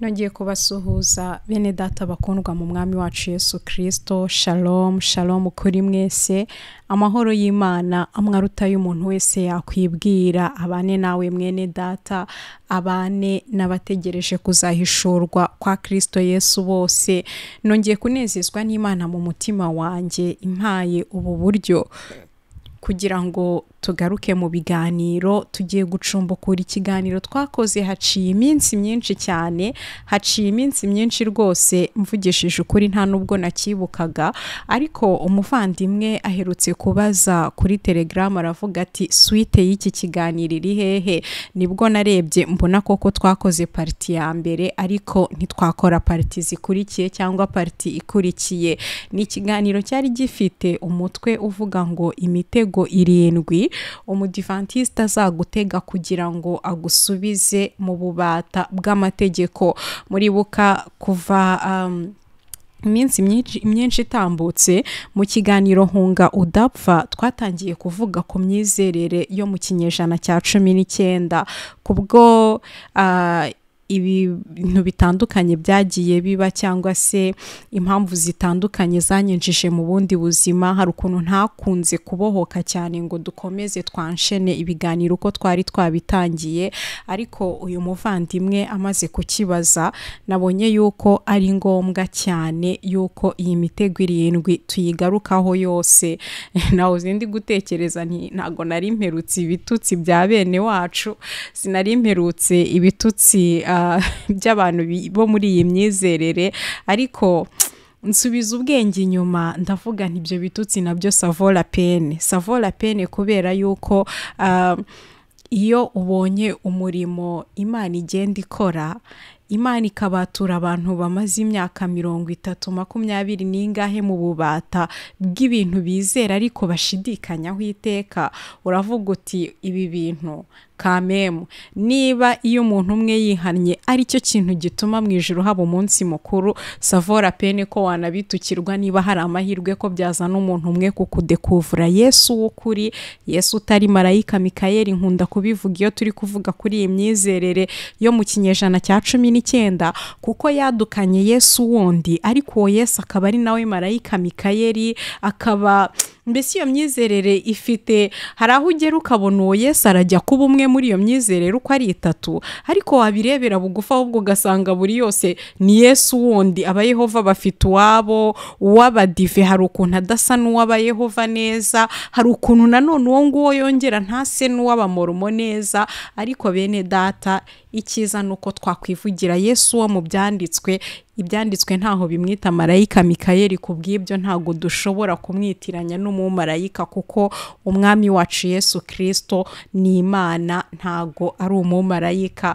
nongeye kubasuhuza bene data bakundwa mu mwami wacu yesu kirisito shalom shalom kuri mwese. Amahoro y'imana amwe aruta y'umuntu wese yakwibwira. Abane nawe mwene data abane n'abategereje kuzahishurwa kwa kirisito yesu bose. Nongeye kunezezwa n'imana mu mutima wanjye. Impaye ubu buryo. Kugira ngo tugaruke mu biganiro tugiye gucumbukura ikiganiro twakoze. Haciye iminsi myinshi cyane haciye iminsi myinshi rwose mvugishije ukuri nta nubwo nakibukaga. Ariko umuvandimwe aherutse kubaza kuri telegaramu aravuga ati suite y'iki kiganiro iri hehe? Nibwo narebye mbona koko twakoze pariti ya mbere ariko ntitwakora pariti zikurikiye cyangwa pariti ikurikiye. Ni ikiganiro cyari gifite umutwe uvuga ngo imitego irindwi umudivantisite azagutega kugira ngo agusubize mu bubata bw'amategeko. Muribuka kuva iminsi myinshi itambutse mu kiganiro hunga udapfa twatangiye kuvuga ku myizerere yo mu kinyejana cya cumi n'icyenda kubwo ibintu bitandukanye byagiye biba cyangwa se impamvu zitandukanye zanyinjije mu bundi buzima hari ukuntu ntakunze kubohoka cyane ngo dukomeze twanshene ibiganiro uko twari twabitangiye ariko uyu muvandimwe amaze kukibaza nabonye yuko ari ngombwa cyane yuko iyi mitego irindwi tuyigarukaho yose. Nawe uzindi gutekereza ntabwo nari mperutse ibitutsi bya bene wacu sinari mperutse ibitutsi by'abantu bo muri iyi myizerere ariko nsubiza ubwenge inyuma ndavuga ntibyo bitutsi na byo savora pene savora pene kubera yuko iyo ubonye umurimo imana igenda ikora imana ikabatura abantu bamaze imyaka mirongo itatu makumyabiri n'ingahe mu bubata bw'ibintu bizera ariko bashidikanyaho iteka uravuga uti ibi bintu kamemu niba iyo umuntu umwe yihannye ari cyo kintu gituma mu ijoro haba umunsi mukuru savora pene ko wanabitukirwa niba hari amahirwe ko byazana umuntu umwe kukudekuvura yesu w'ukuri. Yesu utari marayika mikayeli nkunda kubivuga iyo turi kuvuga kuri iyi myizerere yo mu kinyejana cya cumi n'icyenda. Kuko yadukanye yesu wundi ariko uwo yesu akaba ari nawe marayika mikayeli akaba mbese iyo myizerere ifite hari aho ugera ukabona uwo yesu arajya kuba umwe muri iyo myizerere uko ari itatu? Ariko wabirebera bugufi ahubwo ugasanga buri yose ni yesu wundi. Abayehova bafite uwabo uw'abadive. Hari ukuntu adasa n'uw'abayehova neza hari ukuntu nanone uwo nguwo yongera ntase n'uw'abamoromo neza. Ariko bene data icyiza ni uko twakwivugira yesu wo mu byanditswe. Ibyanditswe ntaho bimwita marayika mikayeli ku bw'ibyo ntabwo dushobora kumwitiranya n'umumarayika kuko umwami wacu yesu kirisito ni imana ntago ari umumarayika.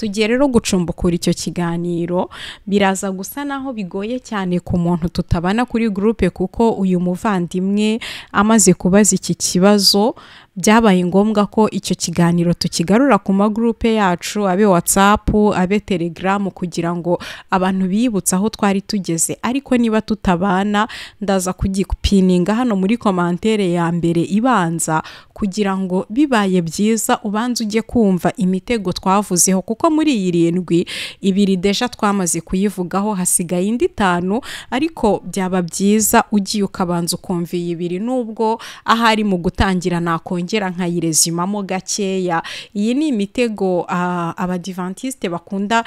Tugiye rero gucumbukura icyo kiganiro. Biraza gusa naho bigoye cyane ku muntu tutabana kuri gurupe kuko uyu muvandimwe amaze kubaza iki kibazo. Byabaye ngombwa ko icyo kiganiro tukigarura ku magurupe yacu abe watsapu abe telegaramu kugira ngo abantu bibutse aho twari tugeze. Ariko niba tutabana ndaza kugipininga hano muri komantere ya mbere ibanza kugira ngo bibaye byiza ubanze ujye kumva imitego twavuzeho. Kuko muri iyi irindwi ibiri deja twamaze kuyivugaho hasigaye indi itanu ariko byaba byiza ugiye ukabanza ukumva iyi ibiri nubwo ahari mu gutangira nakongera nkayirezimamo gakeya. Iyi ni imitego abadivantisite bakunda.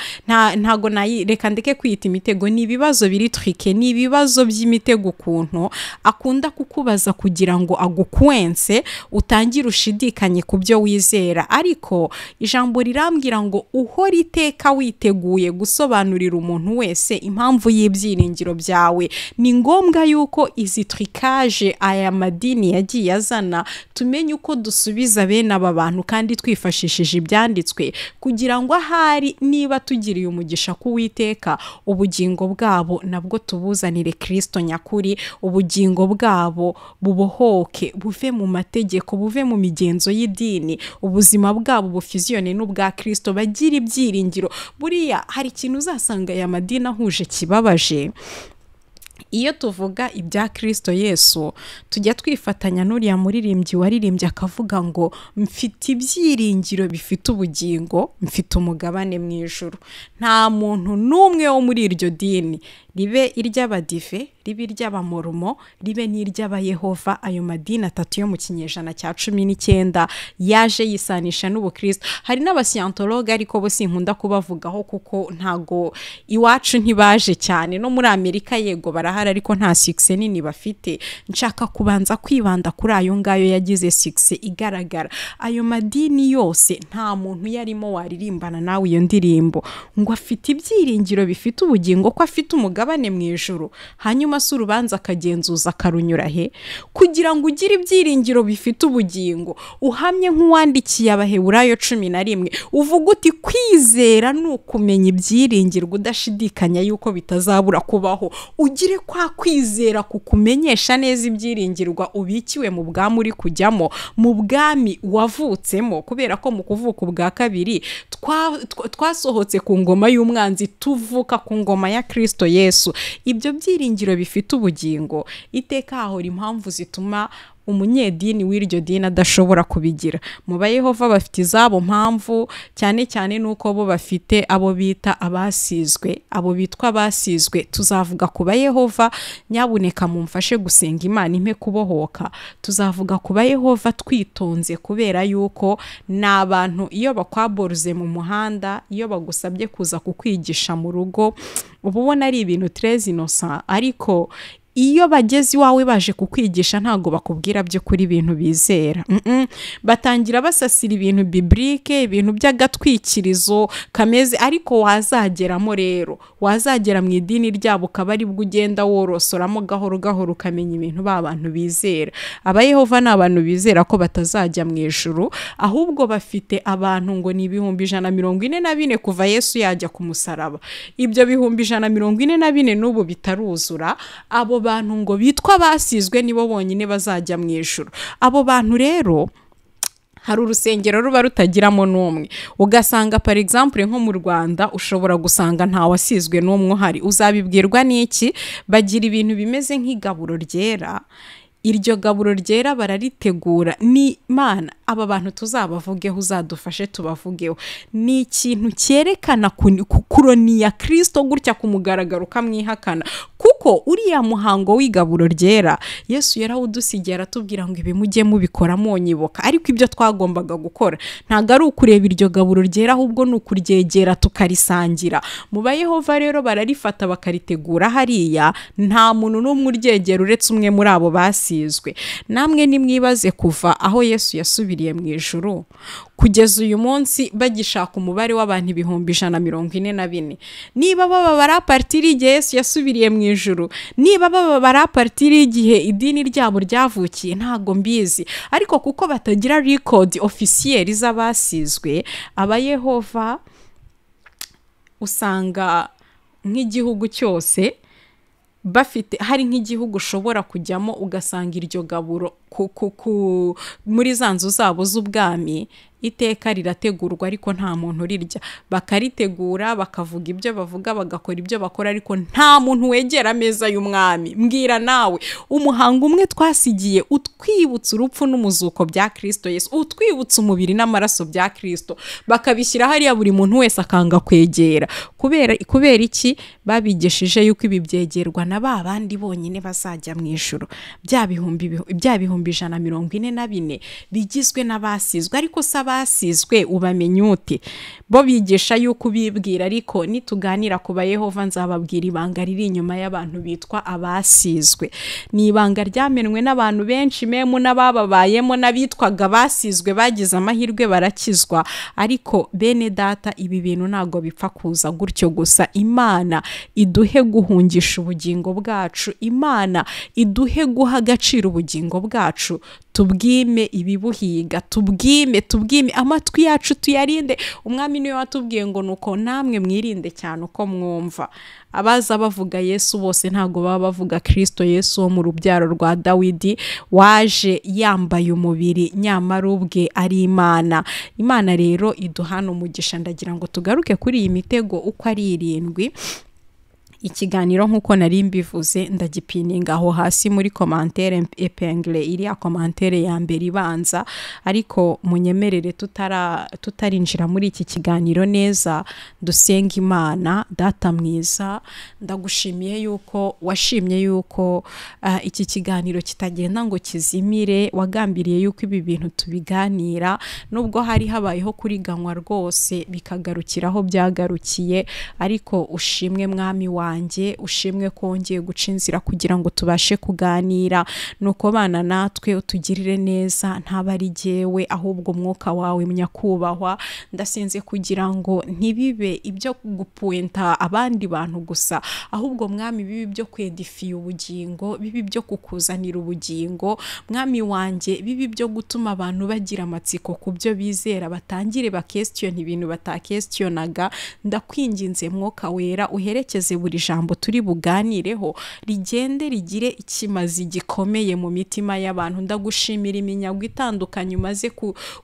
Ntago reka ndeke kwita imitego. Ni ibibazo biri twike ni ibibazo by'imitego ukuntu. Akunda kukubaza kugira ngo agukwense utangire ushidikanye ku byo wizera. Ariko ijambo rirambwira ngo uhora iteka witeguye gusobanurira umuntu wese impamvu y'ibyiringiro byawe. Ni ngombwa yuko izi twikaje aya madini yagiye azana tumenye uko dusubiza bene aba bantu kandi twifashishije ibyanditswe kugira ngo ahari niba tugiriye umugisha k'uwiteka ubugingo bwabo nabwo tubuzanire kirisito nyakuri ubugingo bwabo bubohoke buve mu mategeko buve mu migenzo y'idini ubuzima bwabo bufiziyone n'ubwa kirisito bagira ibyiringiro. Buriya hari ikintu uzasanga aya madini ahuje kibabaje. Iyo tuvuga ibya kirisito yesu tujya twifatanya n'uriya muririmbyi waririmbye akavuga ngo mfite ibyiringiro bifite ubugingo mfite umugabane mu ijoro nta muntu n'umwe wo muri iryo dini ribe iry'abadive ribe iry'abamorumo ribe n'iry'abayehova ayo madini atatu yo mu kinyejana cya cumi n'icyenda yaje yisanisha n'ubukristo. Hari n'abasiyantologe ariko bo sinkunda kubavugaho kuko ntago iwacu ntibaje cyane. No muri amerika yego barahari ariko nta sikise nini bafite. Nshaka kubanza kwibanda kuri ayo ngayo yagize sikise igaragara. Ayo madini yose nta muntu yarimo waririmbana nawe iyo ndirimbo. Ngo afite ibyiringiro bifite ubugingo ko afite umugabane mu ijoro hanyuma se urubanza akagenzuza akarunyura he? Kugira ngo ugire ibyiringiro bifite ubugingo. Uhamye nk'uwandikiye abaheburayo cumi na rimwe. Uvuga uti kwizera ni ukumenya ibyiringirwa udashidikanya yuko bitazabura kubaho. Ugire kwa kwizera kukumenyesha neza ibyiringirwa ubikiwe mu bwami uri kujyamo mu bwami wavutsemo. Kubera ko mu kuvuka ubwa kabiri twasohotse ku ngoma y'umwanzi tuvuka ku ngoma ya kirisito yesu. Ibyo byiringiro bifite ubugingo. Iteka hahora impamvu zituma umunyedini w'iryo dini adashobora kubigira. Mu bayehova bafite izabo mpamvu cyane cyane nuko bo bafite abo bita abasizwe. Abo bitwa abasizwe tuzavuga ku bayehova. Nyabuneka mumfashe gusenga imana impe kubohoka. Tuzavuga ku bayehova twitonze kubera yuko ni abantu iyo bakwaboruze mu muhanda iyo bagusabye kuza kukwigisha mu rugo uba ubona ari ibintu terezi inosa ariko iyo bageze iwawe baje kukwigisha ntabwo bakubwira byo kuri ibintu bizera. Batangira basasira ibintu biburike ibintu by'agatwikirizo kameze ariko wazageramo rero. Wazagera mu idini ryabo ukaba ari bwo ugenda worosoramo gahoro gahoro ukamenya ibintu ba bantu bizera. Abayehova ni abantu bizera ko batazajya mu ijuru ahubwo bafite abantu ngo ni ibihumbi ijana mirongo ine na bine kuva yesu yajya ku musaraba. Ibyo bihumbi ijana mirongo ine na bine n'ubu bitaruzura abo bantu ngo bitwa basizwe nibo bonyine bazajya mu ijoro abo bantu rero hari urusengero ruba rutagiramo n'umwe. Ugasanga par exemple nko mu rwanda ushobora gusanga nta wasizwe n'umwe uhari. Uzabibwirwa n'iki? Bagira ibintu bimeze nk'igaburo ryera. Iryo gaburo ryera bararitegura. Ni imana aba bantu tuzabavugeho uzadufashe tubavugeho. Ni ikintu cyerekana kuroniya kirisito gutya ku mugaragaro ukamwihakana kuko uriya muhango w'igaburo ryera yesu yarawudusigiye aratubwira ngo ibi mujye mubikora mwonyibuka ariko ibyo twagombaga gukora ntabwo ari ukureba iryo gaburo ryera ahubwo ni ukuryegera tukarisangira. Mu bayehova rero bararifata bakaritegura hariya nta muntu n'umwe uryegera uretse umwe muri abo basizwe. Namwe nimwibaze kuva aho yesu yasubiriye mu ijoro kugeza uyu munsi bagishaka umubare w'abantu ibihumbi ijana mirongo ine na bine. Niba bababara partiri igihe yesu yasubiriye mu ijoro niba bababara partiri y'igihe idini ryabo ryavukiye ntabwo mbizi. Ariko kuko batagira rikodi ofisiyeri z'abasizwe abayehova usanga nk'igihugu cyose bafite hari nk'igihugu ushobora kujyamo ugasanga iryo gaburo muri za nzu zabo z'ubwami iteka rirategurwa ariko nta muntu urirya. Bakaritegura bakavuga ibyo bavuga bagakora ibyo bakora ariko nta muntu wegera ameza y'umwami. Mbwira nawe umuhango umwe twasigiye utwibutsa urupfu n'umuzuko bya kirisito yesu utwibutsa umubiri n'amaraso bya kirisito bakabishyira hariya buri muntu wese akanga kwegera. Kubera iki? Babigishije yuko ibi byegerwa na ba bandi bonyine bazajya mu ijoro bya bihumbi ijana mirongo ine na bine bigizwe n'abasizwe ariko si abasizwe ubamenya ute bo bigisha yuko ubibwira ariko nituganira ku bayehova nzababwira ibanga riri inyuma y'abantu bitwa abasizwe. Ni ibanga ryamenwe n'abantu benshi memu n'abababayemo n'abitwaga basizwe bagize amahirwe barakizwa. Ariko bene data ibi bintu ntabwo bipfa kuza gutyo gusa. Imana iduhe guhungisha ubugingo bwacu. Imana iduhe guha agaciro ubugingo bwacu. Tubwime ibibuhiga tubwime tubwime amatwi yacu tuyarinde. Umwami ni we watubwiye ngo nuko namwe mwirinde cyane uko mwumva. Abaza bavuga yesu bose ntabwo baba bavuga kirisito yesu wo mu rubyaro rwa dawidi waje yambaye umubiri nyamara ubwe ari imana. Imana rero iduhana umugisha ndagira ngo tugaruke kuri iyi mitego uko ari irindwi. Ikiganiro nk'uko nari mbivuze ndagipininga aho hasi muri komantere epengire iriya komantere ya mbere ibanza. Ariko munyemerere tutarinjira muri iki kiganiro neza dusenga imana data mwiza. Ndagushimiye yuko washimye yuko iki kiganiro kitagenda ngo kizimire. Wagambiriye yuko ibi bintu tubiganira nubwo hari habayeho kuriganywa rwose bikagarukiraho byagarukiye. Ariko ushimwe mwami wanjye ushimwe ko wongeye guca inzira kugira ngo tubashe kuganira nuko bana natwe utugirire neza ntaba ari jyewe ahubwo umwuka wawe nyakubahwa. Ndasenze kugira ngo ntibibe ibyo gupuwenta abandi bantu gusa ahubwo mwami bibi byo kwedifiya ubugingo bibi byo kukuzanira ubugingo. Mwami wanjye bibi byo gutuma abantu bagira amatsiko ku byo bizera batangire bakesitiyona ibintu batakesitiyonaga ndakwinginze mwuka wera uherekeze buri jambo turi buganireho rigende rigire ikimazi gikomeye mu mitima y'abantu. Ndagushimira iminyago itandukanye umaze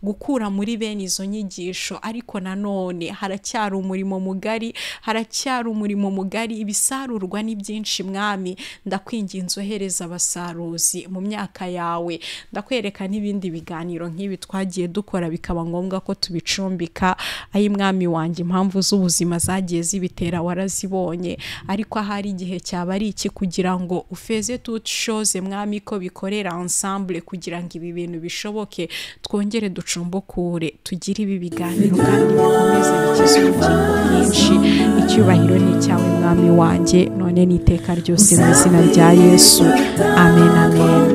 gukura muri bene izo nyigisho. Ariko nanone haracyari umurimo mugari haracyari umurimo mugari ibisarurwa ni byinshi mwami. Ndakwinginze ohereza abasaruzi mu myaka yawe. Ndakwereka n'ibindi biganiro nk'ibi twagiye dukora bikaba ngombwa ko tubicumbika. Ayi mwami wanjye impamvu z'ubuzima zagiye zibitera warazibonye. Ariko ahari igihe cyaba ari iki kugira ngo ufeze tutishoze mwami ko bikorera ensemble kugira ngo ibi bintu bishoboke twongere ducumbukure tugire ibi biganiro kandi bikomeze bikize ubugingo bwinshi. Icyubahiro ni icyawe mwami wanjye none n'iteka ryose mu izina rya yesu. Amen amen.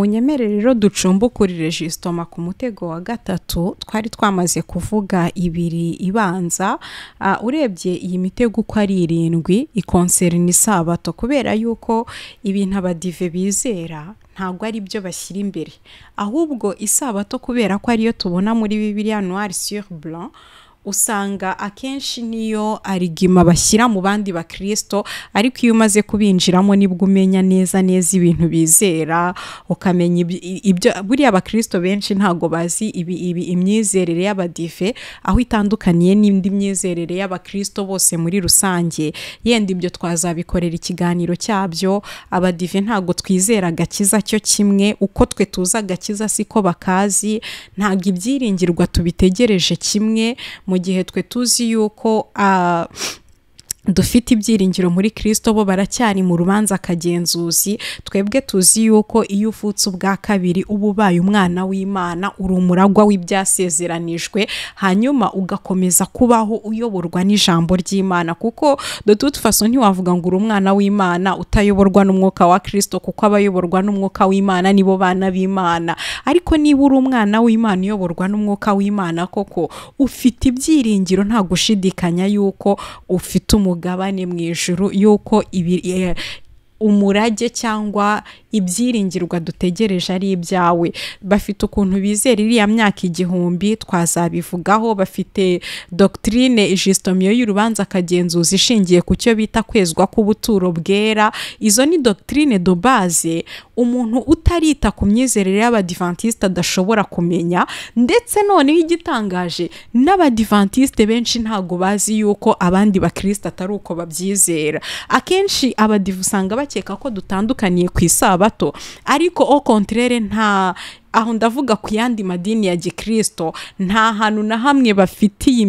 Ya munyemere rero ducumbukurire jisitoma ku mutego wa gatatu twari twamaze kuvuga ibiri ibanza urebye iyi mitego uko ari irindwi ikonserina isabato kubera yuko ibintu abadive bizera ntabwo ari byo bashyira imbere. Ahubwo isabato kubera ko ariyo tubona muri bibiliya noir sur blanc usanga akenshi niyo arigima bashyira mu bandi bakirisito ariko iyo umaze kubinjiramo ni bwo umenya neza neza ibintu bizera ukamenya ibyo buriya abakirisito benshi ntabwo bazi ibi imyizerere y'abadive aho itandukaniye n'indi myizerere y'abakirisito bose muri rusange. Yenda ibyo twazabikorera ikiganiro cyabyo abadive ntabwo twizera agakiza cyo kimwe uko twe tuzi agakiza siko bakazi ntabwo ibyiringirwa tubitegereje kimwe mu gihe twe tuzi yuko dufite ibyiringiro muri kirisito bo baracyari mu rubanza akagenzuzi twebwe tuzi yuko iyo uvutse ubwa kabiri uba ubaye umwana w'imana uri umuragwa w'ibyasezeranijwe hanyuma ugakomeza kubaho uyoborwa n'ijambo ry'imana. Kuko faso ntiwavuga ngo uri umwana w'imana utayoborwa n'umwuka wa kirisito kuko abayoborwa n'umwuka w'imana nibo bana b'imana. Ariko niba uri umwana w'imana uyoborwa n'umwuka w'imana koko ufite ibyiringiro nta gushidikanya yuko ufite umugabo umugabane mu ijuru y'uko umurage cyangwa ibyiringirwa dutegereje ari ibyawe. Bafite ukuntu bizera iriya myaka igihumbi twazabivugaho bafite dogitirine ijisitomiyo y'urubanza akagenzuza ishingiye ku cyo bita kwezwa k'ubuturo bwera. Izo ni dogitirine do baze umuntu utarita ku myizerere y'abadivantisite adashobora kumenya ndetse noneho igitangaje n'abadivantisite benshi ntabwo bazi yuko abandi bakirisita atari uko babyizera. Akenshi abadivu usanga bakeka ko dutandukaniye ku isabato ariko o kontrere nta aho ndavuga ku yandi madini ya gikirisito nta hantu na hamwe bafitiye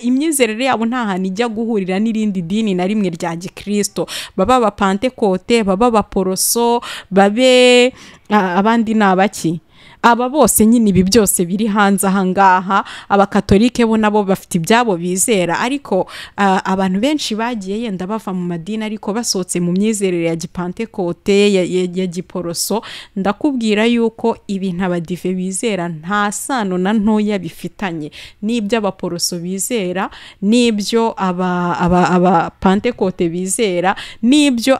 imyizerere yabo nta hantu ijya guhurira n'irindi dini na rimwe rya gikirisito baba abapantekote baba abaporoso babe abandi ni abaki? Aba bose nyine ibi byose biri hanze aha ngaha abakatolike bo nabo bafite ibyabo bizera. Ariko abantu benshi bagiye yenda bava mu madini ariko basohotse mu myizerere ya gipantekote ya giporoso ndakubwira yuko ibintu abadive bizera nta sano na ntoya bifitanye. N'ibyo abaporoso bizera n'ibyo abapantekote bizera n'ibyo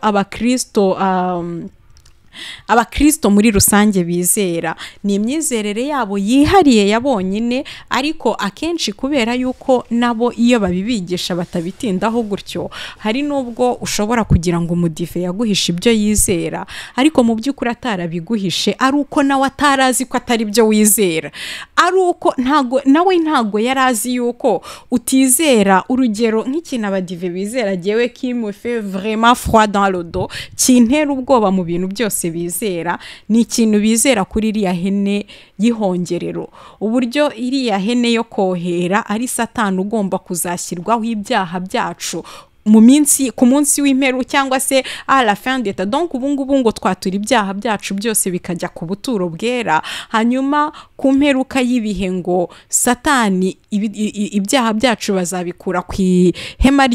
abakirisito muri rusange bizera. Ni imyizerere yabo yihariye ya bonyine ariko akenshi kubera yuko nabo iyo babibigisha batabitindaho gutyo hari n'ubwo ushobora kugira ngo umudive yaguhishe ibyo yizera. Ariko mu by'ukuri atarabiguhishe ari uko nawe atarazi ko atari byo wizera. Ari uko ntago nawe ntago yari azi yuko utizera urugero nk'ikintu abadive bizera gewe kimufe vraiment froid dans le dos kintera ubwoba mu bintu byose bizera ni ikintu bizera kuri iriya hene y'ihongerero. Uburyo iriya hene yo kohera ari satani ugomba kuzashyirwaho ibyaha byacu mu minsi ku munsi w'imperu cyangwa se a la fin d'etat donc ubu ngubu ngo twatura ibyaha byacu byose bikajya ku buturo bwera. Hanyuma ku mperuka y'ibihe ngo satani ibyaha byacu bazabikura ku ihema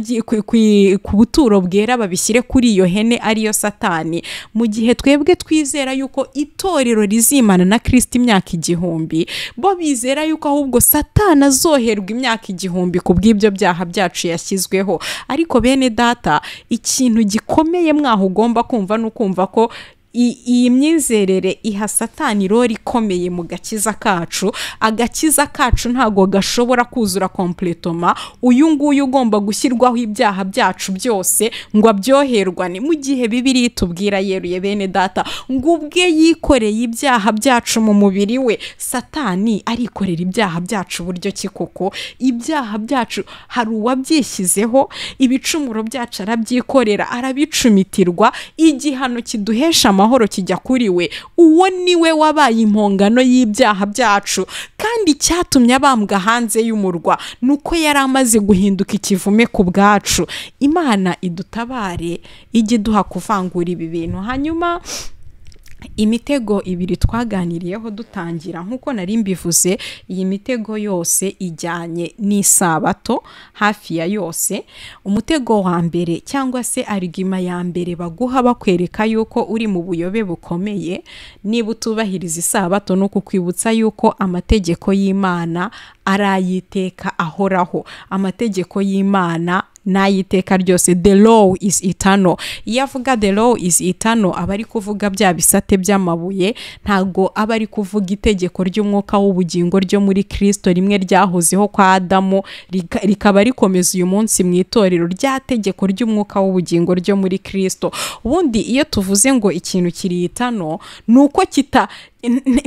ku buturo bwera babishyire kuri iyo hene ariyo satani. Mu gihe twebwe twizera yuko itorero rizimana na kirisiti imyaka igihumbi bo bizera yuko ahubwo satani azoherwa imyaka igihumbi ku bw'ibyo byaha byacu yashyizweho. Ariko bene data. Ikintu gikomeye mwaho ugomba kumva ni ukumva ko iyi myizerere iha satani rori ikomeye mu gakiza kacu agakiza kacu ntabwo gashobora kuzura kompletoma uyu nguyu ugomba gushyirwaho ibyaha byacu byose ngo abyoherwane mu gihe bibiri itubwira yeruye bene data ngo ubwe yikoreye ibyaha byacu mu mubiri we satani arikorera ibyaha byacu uburyo ki koko? Ibyaha byacu hari uwabyishyizeho ibicumuro byacu arabyikorera arabicumitirwa igihano kiduhesha amahoro kijya kuri we uwo ni we wabaye impongano y'ibyaha byacu. Kandi icyatumye abambwa hanze y'umurwa ni uko yari amaze guhinduka ikivume ku bwacu. Imana idutabare ijye iduha kuvangura ibi bintu. Hanyuma imitego ibiri twaganiriyeho dutangira nk'uko nari mbivuze iyi mitego yose ijyanye n'isabato hafi ya yose. Umutego wa mbere cyangwa se arigima ya mbere baguha bakwereka yuko uri mu buyobe bukomeye. Niba utubahiriza isabato ni ukukwibutsa yuko amategeko y'imana ari ay'iteka ahoraho. Amategeko y'imana n'ay'iteka ryose. The law is eternal. Iyo avuga the law is eternal aba ari kuvuga bya bisate by'amabuye ntabwo aba ari kuvuga itegeko ry'umwuka w'ubugingo ryo muri kirisito rimwe ryahozeho kwa adamu rika- rikaba rikomeza uyu munsi mu itorero rya tegeko ry'umwuka w'ubugingo ryo muri kirisito ubundi iyo tuvuze ngo ikintu kiri itano ni uko kita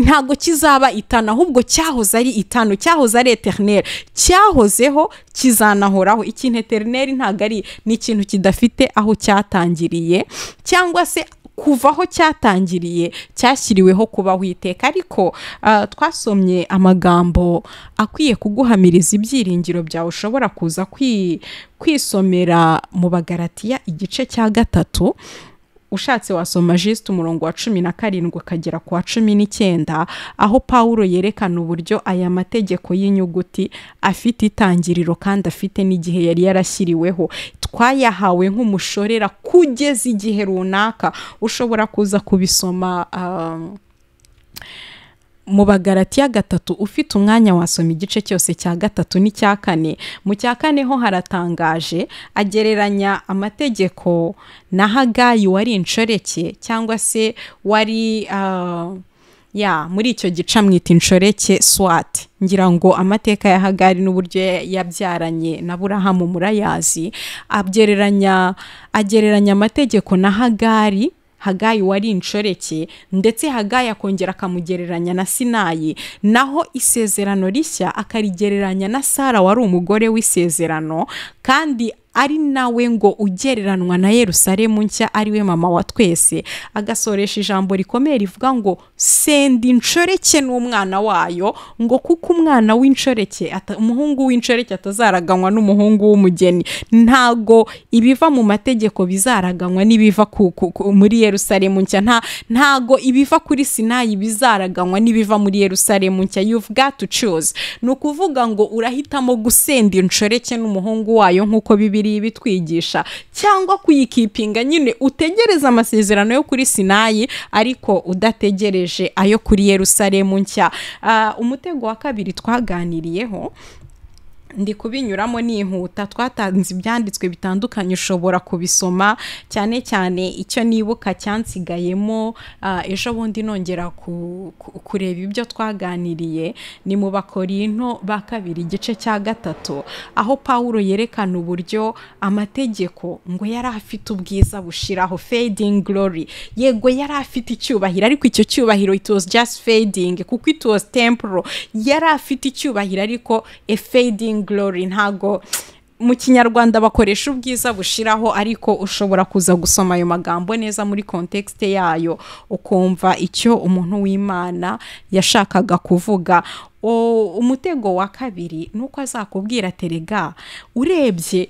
ntabwo kizaba itano ahubwo cyahoze ari itano cyahoze ari eterineri cyahozeho kizanahoraho. Ikintu eterineri ntabwo ari ni ikintu kidafite aho cyatangiriye cyangwa se kuva aho cyatangiriye cyashyiriweho kubaho iteka ariko ah, twasomye amagambo akwiye kuguhamiriza ibyiringiro byawe. Ushobora kuza kwi- kwisomera mu bagaratiya igice cya gatatu. Ushatse wasoma jisite umurongo wa cumi na karindwi ukagera ku wa cumi n'icyenda aho pawulo yerekana uburyo aya mategeko y'inyuguti afite itangiriro kandi afite n'igihe yari yarashyiriweho. Twayahawe nk'umushorera kugeza igihe runaka. Ushobora kuza kubisoma ah, mu bagaratiya gatatu ufite umwanya wasoma igice cyose cya gatatu n'icya kane mu cya kane ho haratangaje agereranya amategeko na hagayi wari inshoreke cyangwa se wari ah, ya muri icyo gice amwita inshoreke swati ngira ngo amateka ya hagari n'uburyo ya- yabyaranye na burahamu murayazi. Agereranya amategeko na hagari hagayi wari inshoreke ndetse hagayi akongera akamugereranya na sinayi naho isezerano rishya akarigereranya na sara wari umugore w'isezerano. Kandi ari nawe ngo ugereranwa na yerusalemu nshya ari we mama wa twese. Agasoresha ijambo rikomeye rivuga ngo senda inshoreke n'umwana wayo ngo kuko umwana w'inshoreke umuhungu w'inshoreke atazaraganywa n'umuhungu w'umugeni. Ntago ibiva mu mategeko bizaraganywa n'ibiva muri yerusalemu nshya. Nta, ntago ibiva kuri sinayi bizaraganywa n'ibiva muri yerusalemu nshya. You've got to choose. Ni ukuvuga ngo urahitamo gusenda inshoreke n'umuhungu wayo nk'uko bibiri bitwigisha cyangwa kuyikipinga nyine utegereza amasezerano yo kuri sinayi ariko udategereje ayo kuri yerusalemu nshya. Ah, umutego wa kabiri twaganiriyeho ndi kubinyuramo nihuta twatanze ibyanditswe bitandukanye ushobora kubisoma. Cyane cyane icyo nibuka cyansigayemo ah, ejo bundi nongera ku- ku- kureba ibyo twaganiriye ni mu bakorinto ba kabiri igice cya gatatu. Aho pawulo yerekana uburyo amategeko ngo yari afite ubwiza bushiraho fading glory. Yego yari afite icyubahiro ariko icyo cyubahiro it was just fading kuko it was temporal. Yari afite icyubahiro ariko a fading glory. Ntago mu kinyarwanda bakoresha ubwiza bushiraho ariko ushobora kuza gusoma ayo magambo neza muri kontekste yayo ukumva icyo umuntu w'imana yashakaga kuvuga. Umutego wa kabiri ni uko azakubwira terega urebye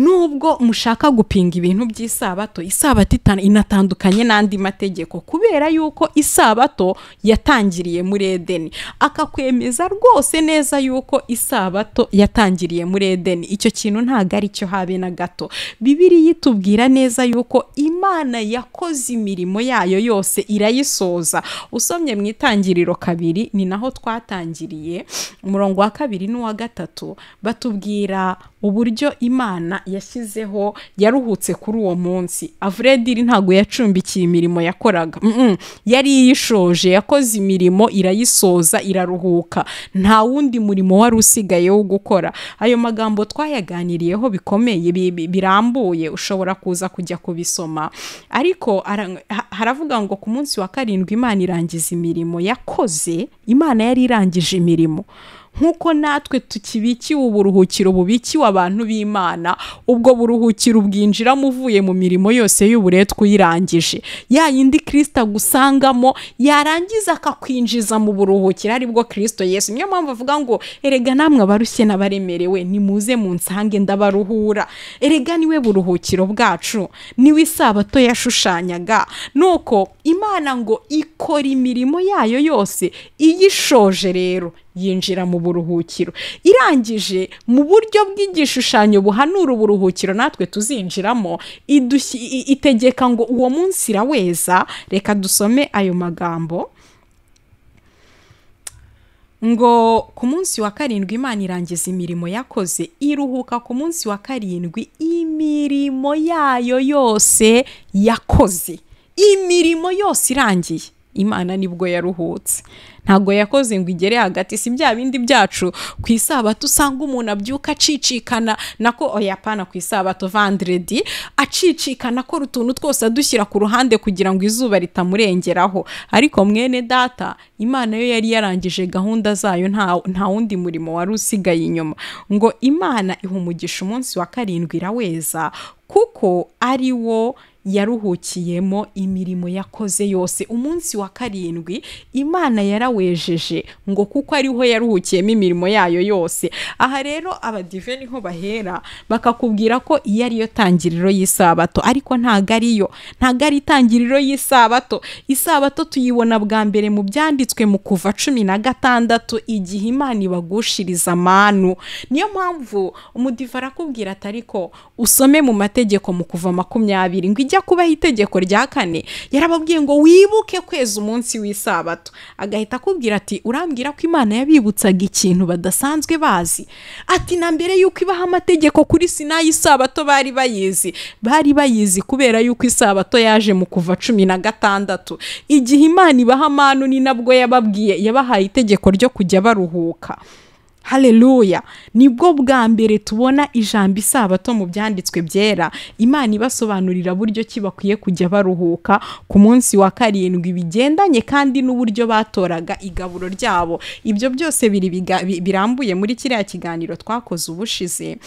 nubwo mushaka gupinga ibintu by'isabato isabato inatandukanye n'andi mategeko kubera yuko isabato yatangiriye muri edeni. Akakwemeza rwose neza yuko isabato yatangiriye muri edeni. Icyo kintu ntabwo ari cyo habe na gato. Bibiriya itubwira neza yuko imana yakoze imirimo yayo yose irayisoza. Usomye mu itangiriro kabiri ni naho twatangiriye umurongo wa kabiri n'uwa gatatu batubwira uburyo imana yashyizeho yaruhutse kuri uwo munsi. Avurediri ntabwo yacumbikiye imirimo yakoraga. Yari iyishoje yakoze imirimo irayisoza iraruhuka. Nta wundi murimo wari usigaye wo gukora. Ayo magambo twayaganiriyeho bikomeye bi- bi- birambuye ushobora kuza kujya kubisoma. Ariko ara- ha- haravuga ngo ku munsi wa karindwi imana irangiza imirimo. Yakoze imana yari irangije imirimo. Nk'uko natwe tukibikiwe uburuhukiro bubikiwe abantu b'imana ubwo buruhukiro ubwinjiramo uvuye mu mirimo yose y'uburetwa uyirangije ya yindi kirisita agusangamo yarangiza akakwinjiza mu buruhukiro ari bwo kirisito yesu. Niyo mpamvu avuga ngo erega namwe abarushye n'abaremerewe nimuze mu nsange ndabaruhura. Erega ni we buruhukiro bwacu ni we isabato yashushanyaga. Nuko imana ngo ikora imirimo yayo yose iyishoje rero. Yinjira mu buruhukiro. Irangije mu buryo bw'igishushanyo buhanura uburuhukiro natwe tuzinjiramo itegeka ngo uwo munsi iraweza reka dusome ayo magambo. Ngo ku munsi wa karindwi imana irangiza imirimo yakoze iruhuka ku munsi wa karindwi imirimo yayo yose yakoze. Imirimo yose irangiye. Imana ni bwo yaruhutse. Ntabwo yakoze ngo igere hagati si bya bindi byacu. Ku isabato usanga umuntu abyuka acicikana nako oya pana ku isabato vandredi acicikana akora utuntu twose adushyira ku ruhande kugira ngo izuba ritamurengeraho. Ariko mwene data imana yo yari yarangije gahunda zayo nta wundi murimo wari usigaye inyuma. Ngo imana iha umugisha umunsi wa karindwi iraweza kuko ari wo yaruhukiyemo imirimo yakoze yose. Umunsi wa karindwi imana yarawejeje ngo kuko ariho yaruhukiyemo imirimo yayo yose. Aha rero abadive ni ho bahera bakakubwira ko iyo ariyo tangiriro y'isabato. Ariko ntago ariyo ntago ari itangiriro y'isabato. Isabato tuyibona bwa mbere mu byanditswe mu kuva cumi na gatandatu igihe imana ibagushiriza amanu. Niyo mpamvu umudiva arakubwira ati ariko usome mu mategeko mu kuva makumyabiri ngo ijya kubaho itegeko rya kane yarababwiye ngo wibuke kweza umunsi w'isabato. Agahita akubwira ati urambwira ko imana yabibutsaga ikintu badasanzwe bazi. Ati na mbere y'uko ibaha amategeko kuri sinayi isabato bari bayizi. Bari bayizi kubera y'uko isabato yaje mu kuva cumi na gatandatu. Igihe imana ibaha amanu ni nabwo yababwiye yabahaye itegeko ryo kujya baruhuka. Haleluya ni bwo bwa mbere tubona ijambo isabato mu byanditswe byera imana ibasobanurira buryo ki bakwiye kujya baruhuka ku munsi wa karindwi bigendanye kandi n'uburyo batoraga igaburo ryabo. Ibyo byose biri birambuye muri kiriya kiganiro twakoze ubushize.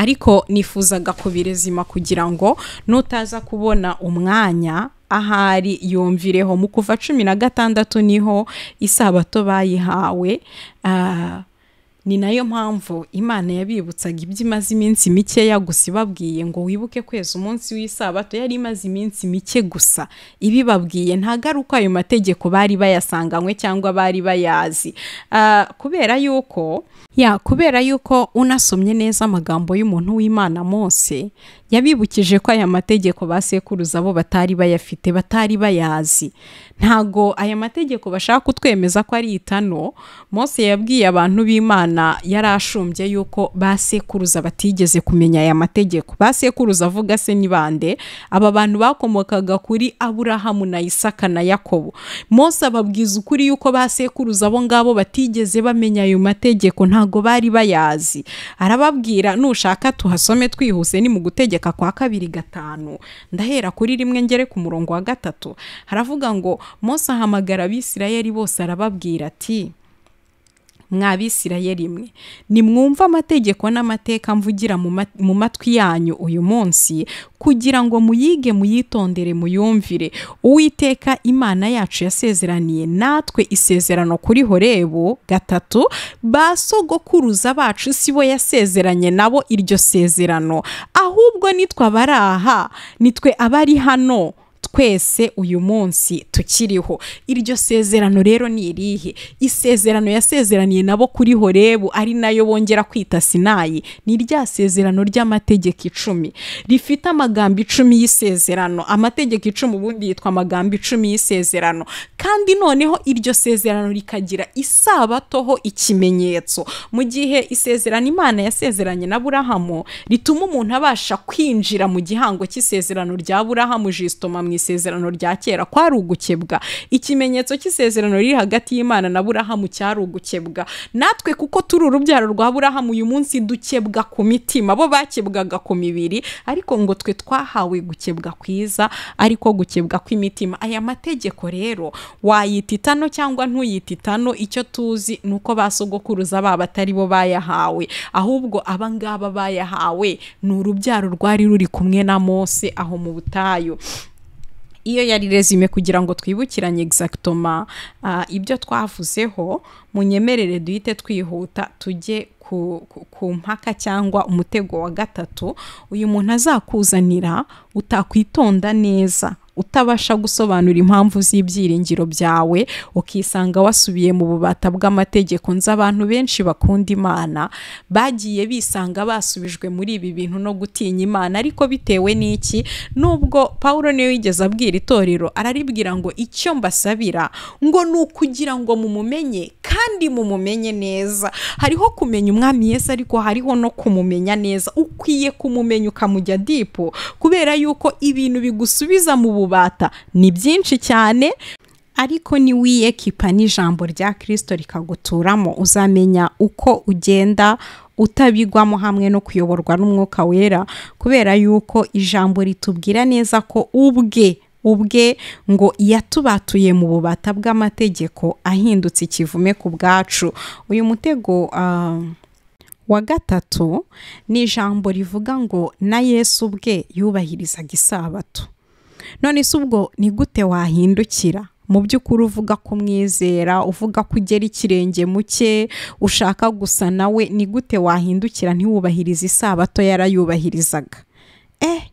Ariko nifuzaga kubirezima kugira ngo nutaza kubona umwanya ahari yumvireho. Mu kuva cumi na gatandatu ni ho isabato bayihawe ah, ni na yo mpamvu imana yabibutsaga ibyo imaze iminsi mikeya gusa ibabwiye ngo wibuke kweza umunsi w'isabato yari imaze iminsi mike gusa. Ibibabwiye ntabwo ari uko ayo mategeko bari bayasanganywe cyangwa bari bayazi. Ah, kubera yuko ya kubera yuko unasomye neza amagambo y'umuntu w'imana mose yabibukije ko aya mategeko ba sekuruza bo batari bayafite batari bayazi. Ntago aya mategeko bashaka kutwemeza ko ari itano mose yabwiye abantu b'imana imana yari ashumbye yuko ba sekuruza batigeze kumenya aya mategeko. Ba sekuruza avuga se ni bande? Aba bantu bakomokaga kuri aburahamu na isaka na yakobo. Mose ababwiza ukuri yuko ba sekuruza abo ngabo batigeze bamenya ayo mategeko ntago bari bayazi. Arababwira nushaka tuhasome twihuse ni mu gutegeka kwa kabiri gatanu. Ndahera kuri rimwe ngere ku murongo wa gatatu. Haravuga ngo mose ahamagara abisirayeli bose arababwira ati mwabisirayeli mwe. Nimwumve amategeko n'amateka mvugira mu ma- mu matwi yanyu uyu munsi kugira ngo muyige muyitondere muyumvire. Uwiteka imana yacu yasezeraniye natwe isezerano kuri horebu gatatu ba sogokuruza bacu si bo yasezeranye nabo iryo sezerano. Ahubwo nitwe abari aha nitwe abari hano. Twese uyu munsi tukiriho. Iryo sezerano rero ni irihe? Isezerano yasezeraniye nabo kuri horebu ari na yo bongera kwita sinayi. Ni rya sezerano ry'amategeko icumi. Rifite amagambo icumi y'isezerano. Amategeko icumi ubundi yitwa amagambo icumi y'isezerano. Kandi noneho iryo sezerano rikagira isabatoho ikimenyetso. Mu gihe isezerano imana yasezeranye na burahamu rituma umuntu abasha kwinjira mu gihango cy'isezerano rya burahamu jisitoma mu isezerano rya kera kwari ugukebwa ikimenyetso cy'isezerano riri hagati y'imana na burahamu cyari ugukebwa natwe kuko turi urubyaro rwa burahamu uyu munsi dukebwa ku mitima bo bakebwaga ku mibiri ariko ngo twe twahawe gukebwa kwiza ariko gukebwa kw'imitima. Aya mategeko rero wayita itano cyangwa ntuyita itano icyo tuzi ni uko ba sogokuruza babo atari bo bayahawe. Ahubwo abangaba bayahawe ni urubyaro rwari ruri kumwe na mose aho mu butayu. Iyo yari resume kugira ngo twibukiranye exactoma ah, ibyo twavuzeho munyemerere duhite twihuta tujye ku mpaka cyangwa umutego wa gatatu uyu muntu azakuzanira utakwitonda neza. Utabasha gusobanura impamvu z'ibyiringiro byawe ukisanga wasubiye mu bubata bw'amategeko nzi abantu benshi bakunda imana. Bagiye bisanga basubijwe muri ibi bintu no gutinya imana ariko bitewe n'iki? Nubwo paul niyo yigeze abwira itorero araribwira ngo icyo mbasabira ngo ni ukugira ngo mumumenye kandi mumumenye neza. Hariho kumenya umwami Yesu ariko hariho no kumumenya neza. Ukwiye kumumenya ukamujya dipo kubera yuko ibintu bigusubiza mu bubata ni byinshi cyane ariko niwiyekipa n'ijambo rya kirisito rikaguturamo. Uzamenya uko ugenda utabigwamo hamwe no kuyoborwa n'umwuka wera kubera yuko ijambo ritubwira neza ko ubwe ubwe ngo yatubatuye mu bubata bw'amategeko ahindutse ikivume ku bwacu. Uyu mutego ah, wa gatatu ni ijambo rivuga ngo na yesu ubwe yubahirizaga isabato. None se ubwo ni gute wahindukira? Mu by'ukuri uvuga ko umwizera uvuga ko ugera ikirenge mu cye ushaka gusa nawe ni gute wahindukira? Ntiwubahirize isabato yarayubahirizaga. Eh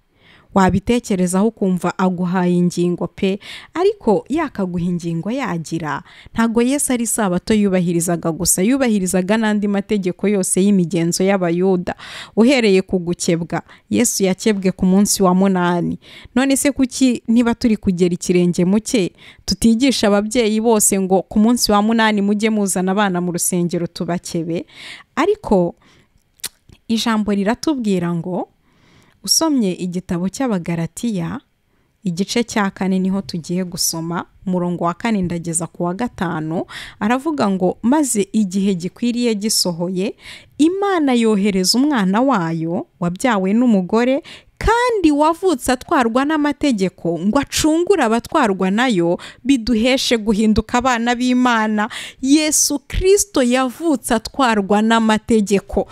wabitekerezaho ukumva aguhaye ingingo pe. Ariko yakaguha ingingo yagira. Ntabwo Yesu ari isabato yubahirizaga gusa yubahirizaga n'andi mategeko yose y'imigenzo y'abayuda. Uhereye ku gukebwa Yesu yakebwe ku munsi wa munani. None se kuki niba turi kugera ikirenge mu cye tutigisha ababyeyi bose ngo ku munsi wa munani mujye muzana abana mu rusengero tubakebe? Ariko ijambo riratubwira ngo usomye igitabo cy'abagaratiya igice cya kane ni ho tugiye gusoma umurongo wa kane ndageza ku wa gatanu aravuga ngo maze igihe gikwiriye gisohoye imana yohereza umwana wayo wabyawe n'umugore kandi wavutse atwarwa n'amategeko ngo acungure abatwarwa na yo biduheshe guhinduka abana b'imana. Yesu kirisito yavutse atwarwa n'amategeko.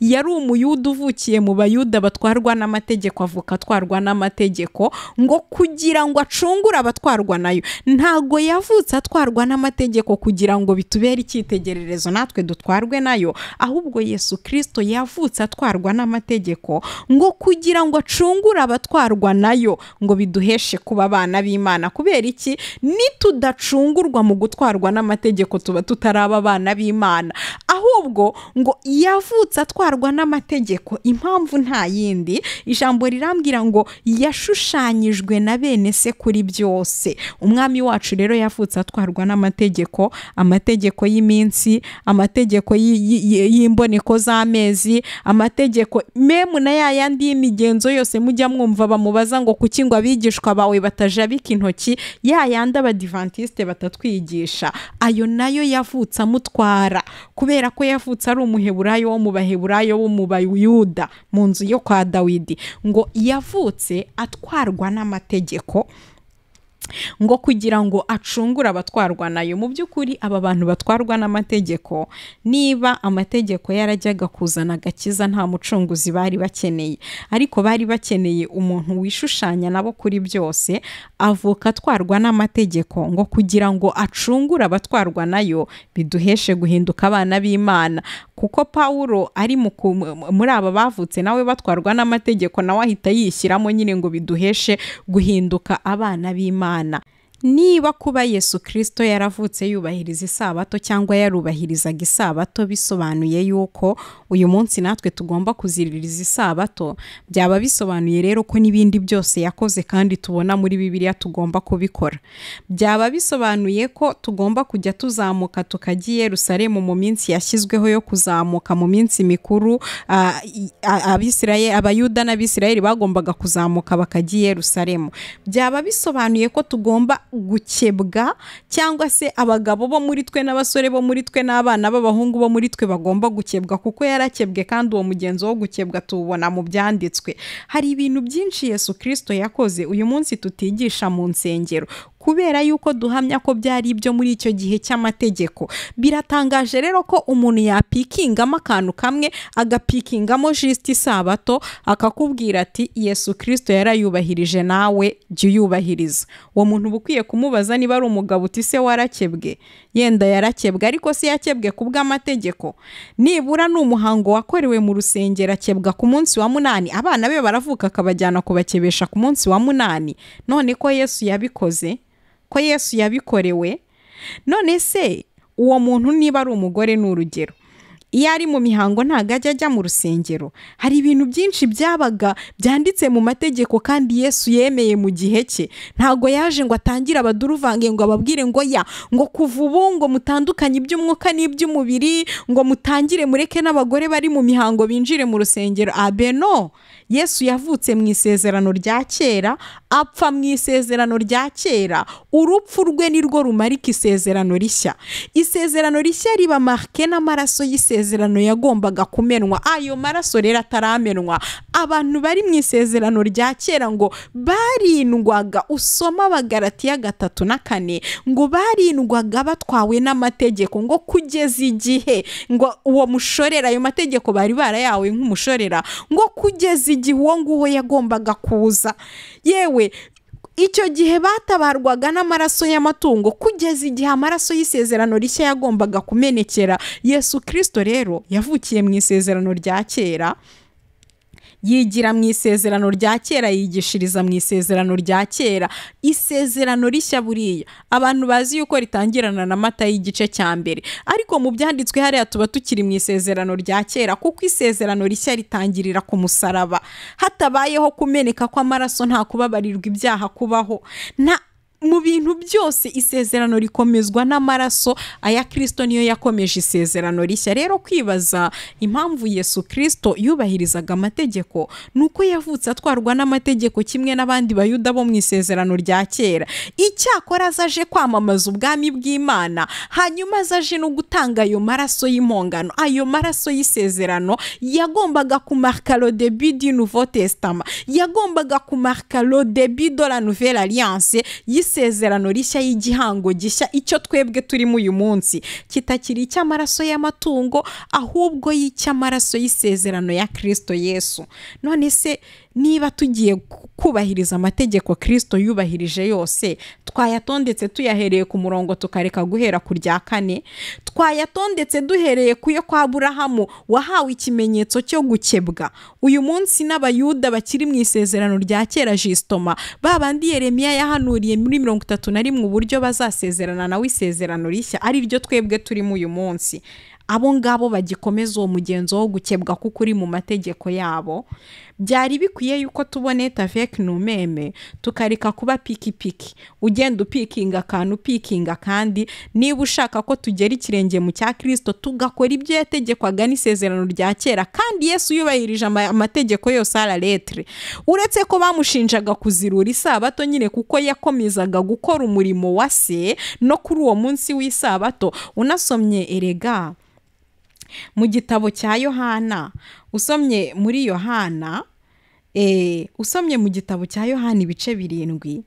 Yari umuyuda uvukiye mu bayuda batwarwa n'amategeko avuka atwarwa n'amategeko ngo kugira ngo acungure abatwarwa na yo. Ntago yavutse atwarwa n'amategeko kugira ngo bitubere icyitegererezo natwe dutwarwe na yo ahubwo yesu kirisito yavutse atwarwa n'amategeko ngo kugira ngo acungure ducungure abatwarwa na yo ngo biduheshe kuba abana b'imana. Kubera iki? Nitudacungurwa mu gutwarwa n'amategeko tuba tutaraba abana b'imana. Ahubwo ngo yavutse atwarwa n'amategeko impamvu nta yindi ijambo rirambwira ngo yashushanyijwe na bene se kuri byose. Umwami wacu rero yavutse atwarwa n'amategeko amategeko y'iminsi amategeko y'imboneko z'amezi amategeko memu na ya yandi y'imigenzo yose mujya mwumva bamubaza ngo kuki ngo abigishwa bawe batajabika intoki ya yandi abadivantisite batatwigisha. Ayo na yo yavutse amutwara. Kubera ko yavutse ari umuheburayo wo mu baheburayo bo mu bayuda mu nzu yo kwa dawidi. Ngo yavutse atwarwa n'amategeko ngo kugira ngo acungure abatwarwa na yo mu by'ukuri aba bantu batwarwa n'amategeko. Niba amategeko yarajyaga kuzana agakiza nta mucunguzi bari bakeneye. Ariko bari bakeneye umuntu wishushanya nabo kuri byose avuka atwarwa n'amategeko ngo kugira ngo acungure abatwarwa na yo biduheshe guhinduka abana b'imana. Kuko pawulo ari muri aba bavutse nawe batwarwa n'amategeko nawe ahita yishyiramo nyine ngo biduheshe guhinduka abana b'imana. sana. Niba kuba yesu kirisito yaravutse yubahiriza isabato cyangwa yarubahirizaga isabato bisobanuye yuko uyu munsi natwe tugomba kuziririza isabato byaba bisobanuye rero ko n'ibindi byose yakoze kandi tubona muri bibiliya tugomba kubikora. Byaba bisobanuye ko tugomba kujya tuzamuka tukajya i yerusalemu mu minsi yashyizweho yo kuzamuka mu minsi mikuru abayuda n'abisirayeli bagombaga kuzamuka bakajya i yerusalemu. Byaba bisobanuye ko tugomba gukebwa cyangwa se abagabo bo muri twe n'abasore bo muri twe n'abana b'abahungu bo muri twe bagomba gukebwa kuko yarakebwe kandi uwo mugenzo wo gukebwa tuwubona mu byanditswe. Hari ibintu byinshi yesu kirisito yakoze. Uyu munsi tutigisha mu nsengero. Kubera yuko duhamya ko byari ibyo muri icyo gihe cy'amategeko. Biratangaje rero ko umuntu yapikingamo akantu kamwe agapikingamo jisiti isabato akakubwira ati yesu kirisito yarayubahirije nawe jya uyubahiriza. Uwo muntu uba ukwiye kumubaza niba ari umugabo uti se warakebwe? Yenda yarakebwe ariko se yakebwe ku bw'amategeko nibura ni umuhango wakorewe mu rusengero akebwa ku munsi wa munani. Abana be baravuka akabajyana kubakebesha ku munsi wa munani. None ko yesu yabikoze? Ko yesu yabikorewe? None se uwo muntu niba ari umugore ni urugero? Iyo ari mu mihango ntabwo ajya ajya mu rusengero. Hari ibintu byinshi byabaga byanditse mu mategeko kandi yesu yemeye mu gihe cye. Ntabwo yaje ngo atangire abaduruvange ngo ababwire ngo ya ngo kuva ubu ngo mutandukanye iby'umwuka n'iby'umubiri ngo mutangire mureke n'abagore bari mu mihango binjire mu rusengero. Abe no. Yesu yavutse mu isezerano rya kera apfa mu isezerano rya kera. Urupfu rwe nirwo rumarika isezerano rishya. Isezerano rishya riba marike n'amaraso y'isezerano yagombaga kumenwa. Ayo maraso rero ataramenwa. Abantu bari mu isezerano rya kera ngo barindwaga usoma abagaratiya gatatu na kane ngo barindwaga batwawe n'amategeko ngo kugeza igihe ngo uwo mushorera ayo mategeko bari barayawe nk'umushorera ngo kugeza igihe uwo nguwo yagombaga kuza. Yewe icyo gihe batabarwaga n'amaraso y'amatungo kugeza igihe amaraso y'isezerano rishya yagombaga kumenekera yesu kirisito rero yavukiye mu isezerano rya kera. Yigira mu isezerano rya kera yigishiriza mu isezerano rya kera. Isezerano rishya buriya. Abantu bazi yuko ritangirana na mata y'igice cya mbere. Ariko mu byanditswe hariya tuba tukiri mu isezerano rya kera kuko isezerano rishya ritangirira ku musaraba. Hatabayeho kumeneka kw'amaraso nta kubabarirwa ibyaha kubaho. Nta mu bintu byose isezerano rikomezwa n'amaraso aya kirisito niyo yakomeje isezerano rishya. Rero kwibaza impamvu yesu kirisito yubahirizaga amategeko ni uko yavutse atwarwa n'amategeko kimwe n'abandi bayuda bo mu isezerano rya kera. Icyakora azaje kwamamaza ubwami bw'imana hanyuma azaje no gutanga ayo maraso y'impongano ayo maraso y'isezerano yagombaga kumarika lo debi du nouveau testament yagombaga kumarika lo debi de la nouvelle alliance y'isezerano y'isezerano rishya y'igihango gishya icyo twebwe turimo uyu munsi. Kitakiri icy'amaraso y'amatungo ahubwo y'icy'amaraso y'isezerano ya kirisito yesu. None se niba tugiye ku- kubahiriza amategeko kirisito yubahirije yose twayatondetse tuyahereye ku murongo tukareka guhera ku rya kane. Twayatondetse duhereye ku yo kwa burahamu wahawe ikimenyetso cyo gukebwa. Uyu munsi n'abayuda bakiri mu isezerano rya kera jisitoma ba bandi yeremiya yahanuriye muri mirongo itatu na rimwe uburyo bazasezerana nawe isezerano rishya ari ryo twebwe turimo uyu munsi. Abo ngabo bagikomeza uwo mugenzo wo gukebwa kuko uri mu mategeko yabo. Byari bikwiye yuko tubona avec numeme tukareka kuba pikipiki. Ugenda upikinga akantu upikinga kandi niba ushaka ko tugera ikirenge mu cya kirisito tugakora ibyo yategekwaga n'isezerano rya kera. Kandi yesu yubahirije ama- amategeko yose ara letre uretse ko bamushinjaga kuzirura isabato nyine kuko yakomezaga gukora umurimo wa se no kuri uwo munsi w'isabato. Unasomye erega. Mu gitabo cya yohana usomye muri yohana eh, usomye mu gitabo cya yohana ibice birindwi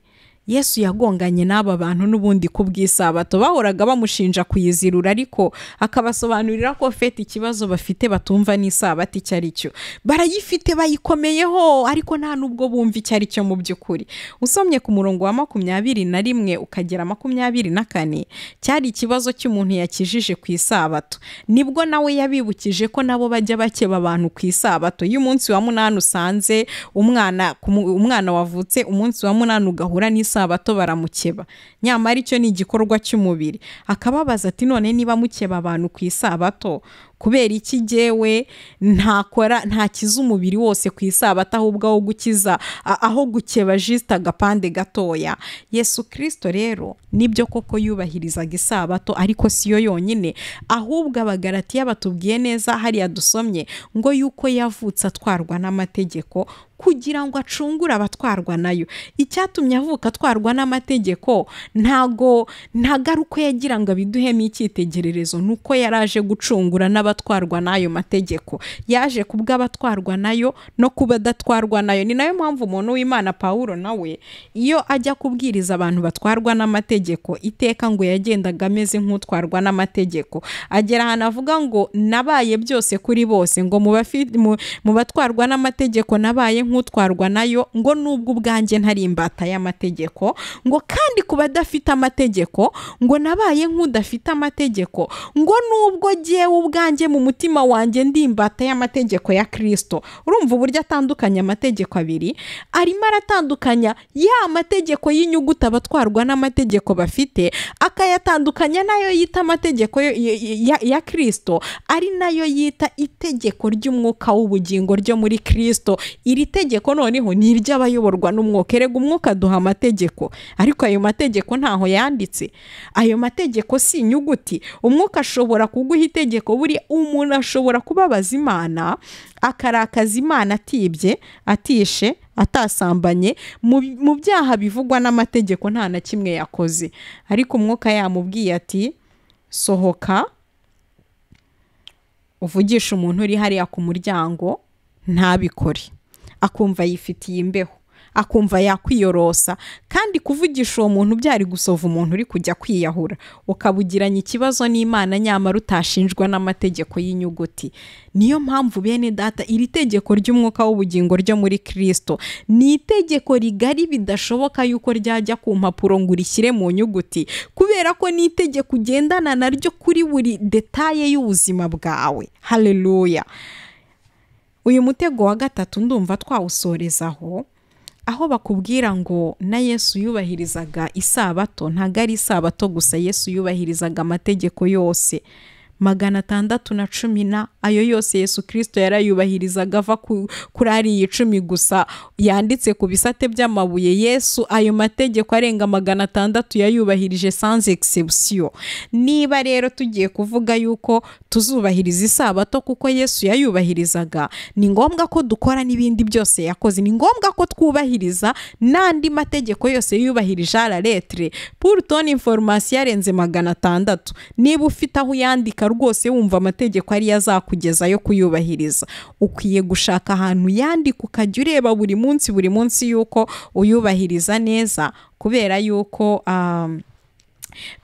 yesu yagonganye n'aba bantu n'ubundi ku bw'isabato bahoraga bamushinja kuyizirura ariko akabasobanurira ko fete ikibazo bafite batumva n'isabato icyo ari cyo. Barayifite bayikomeyeho ariko nta n'ubwo bumva icyo ari cyo mu by'ukuri. Usomye ku murongo wa makumyabiri na rimwe ukagera makumyabiri na kane cyari ikibazo cy'umuntu yakijije ku isabato. Nibwo nawe yabibukije ko nabo bajya bakeba abantu ku isabato. Iyo umunsi wa munani usanze umwana umwana wavutse umunsi wa munani ugahura n'isabato baramukeba. Nyamara icyo ni igikorwa cy'umubiri. Akababaza ati none niba mukeba abantu ku isabato kubera iki jyewe ntakora ntakiza umubiri wose ku isabato ahubwo aho gukiza aho gukeba jisite agapande gatoya. Yesu kirisito rero ni byo koko yubahirizaga isabato ariko si yo yonyine. Ahubwo abagaratiya batubwiye neza hariya dusomye ngo yuko yavutse atwarwa n'amategeko kugira ngo acungure abatwarwa na yo. Icyatumye avuka atwarwa n'amategeko ntago ari uko yagira ngo abiduhemo icyitegererezo ni uko yari aje gucungura n'abatwarwa n'ayo mategeko. Yaje kubw'abatwarwa na yo no kuba adatwarwa na yo. Ni na yo mpamvu umuntu w'imana pawulo nawe iyo ajya kubwiriza abantu batwarwa n'amategeko iteka ngo yagendaga ameze nk'utwarwa n'amategeko. Agera ahantu avuga ngo nabaye byose kuri bose ngo mu batwarwa n'amategeko nabaye nk'utwarwa na yo ngo nubwo ubwanjye ntari imbata y'amategeko ngo kandi ku badafite amategeko ngo nabaye nk'udafite amategeko ngo nubwo jyewe ubwanjye mu mutima wanjye ndi imbata y'amategeko ya kirisito urumva uburyo atandukanya amategeko abiri? Arimo aratandukanya ya mategeko y'inyuguti abatwarwa n'amategeko bafite akayatandukanya n'ayo yita amategeko ya- kirisito ari na yo yita itegeko ry'umwuka w'ubugingo ryo muri kirisito iri tegeko noneho ni iry'abayoborwa n'umwuka. Erega umwuka aduha amategeko. Ariko ayo mategeko ntaho yanditse. Ayo mategeko si inyuguti. Umwuka ashobora kuguha itegeko buri umuntu ashobora kubabaza imana akarakaza imana atibye atishe atasambanye mu byaha bivugwa n'amategeko nta na kimwe yakoze. Ariko umwuka yamubwiye ati sohoka uvugisha umuntu uri hariya ku muryango ntabikore. Akumva yifitiye imbeho. Akumva yakwiyorosa. Kandi kuvugisha uwo muntu byari gusova umuntu uri kujya kwiyahura. Ukabugiranya ikibazo n'imana nyamara utashinjwa n'amategeko y'inyuguti. Niyo mpamvu bene data iri tegeko ry'umwuka w'ubugingo ryo muri kirisito ni itegeko rigari bidashoboka yuko ryajya ku mpapuro ngo urishyire mu nyuguti kubera ko ni itegeko ugendana naryo kuri buri detaye y'ubuzima bwawe. Haleluya uyu mutego wa gatatu ndumva twawusorezaho aho bakubwira ngo na yesu yubahirizaga isabato ntabwo ari isabato gusa yesu yubahirizaga amategeko yose. Magana atandatu na cumi na ayo yose yesu kirisito yarayubahirizaga ava ku- kuri ariya icumi gusa. Yanditse ku bisate by'amabuye yesu ayo mategeko arenga magana atandatu yayubahirije sans exception. Niba rero tugiye kuvuga yuko tuzubahiriza isabato kuko yesu yayubahirizaga ni ngombwa ko dukora n'ibindi byose yakoze. Ni ngombwa ko twubahiriza n'andi mategeko yose yubahirije ara letre pour ton information yarenze magana atandatu. Niba ufite aho uyandika rwose wumva amategeko ariyo azakuyobora kugezayo kuyubahiriza. Ukwiye gushaka ahantu yandika ukajya ureba buri munsi buri munsi yuko uyubahiriza neza kubera yuko um,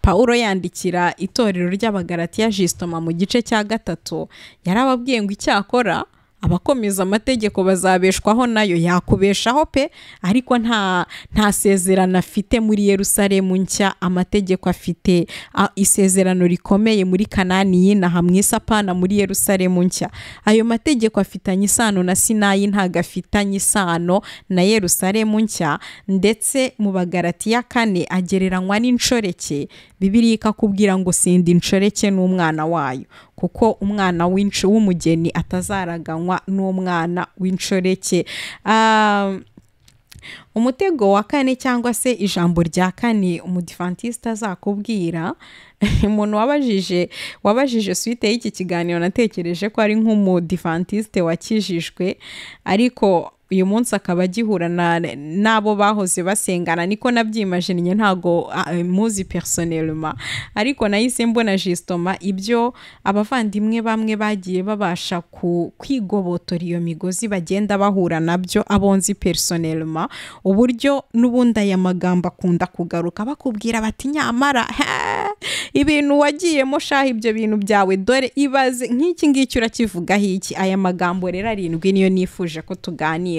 Pawulo yandikira itorero ry'abagaratiya jisitoma mu gice cya gatatu. Yarababwiye ngo icyakora abakomeza amategeko bazabeshwaho na yo. Yakubeshaho pe? Ariko nta nta sezerano afite muri Yerusalemu nshya. Amategeko afite isezerano rikomeye muri kanani y'inaha mu isapana muri Yerusalemu nshya. Ayo mategeko afitanye isano na sinayi ntago afitanye isano na Yerusalemu nshya. Ndetse mu bagaratiya kane agereranywa n'inshoreke. Bibiriya ikakubwira ngo sindi inshoreke n'umwana wayo kuko umwana w'umugeni atazaraganywa n'umwana w'inshoreke umutego wa kane cyangwa se ijambo rya kane umudivantiste azakubwira umuntu wabajije wabajije suite y'iki kiganiro natekereje ko ari nk'umudivantiste wakijijwe ariko uyu munsi akaba agihura na- n'abo bahoze basengana niko nabyimajiniye ntago muzi personnellement. Ariko nahise mbona jisitoma ibyo abavandimwe bamwe bagiye babasha kwigobotora iyo migozi bagenda bahura na byo abonzi personnellement. Uburyo n'ubundi aya magambo akunda kugaruka bakubwira bati nyamara ibintu wagiyemo shaha ibyo bintu byawe dore ibaze nk'iki ngiki urakivugaho iki? Aya magambo rero arindwi niyo nifuje ko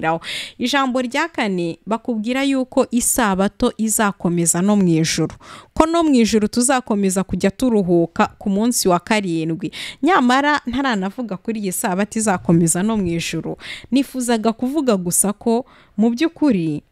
tuganiraho ijambo rya kane bakubwira yuko isabato izakomeza no mu ijuru ko no mu ijuru tuzakomeza kujya turuhuka ku munsi wa karindwi. Nyamara ntaranavuga kuri iyi sabato izakomeza no mu ijuru. Nifuzaga kuvuga gusa ko mu by'ukuri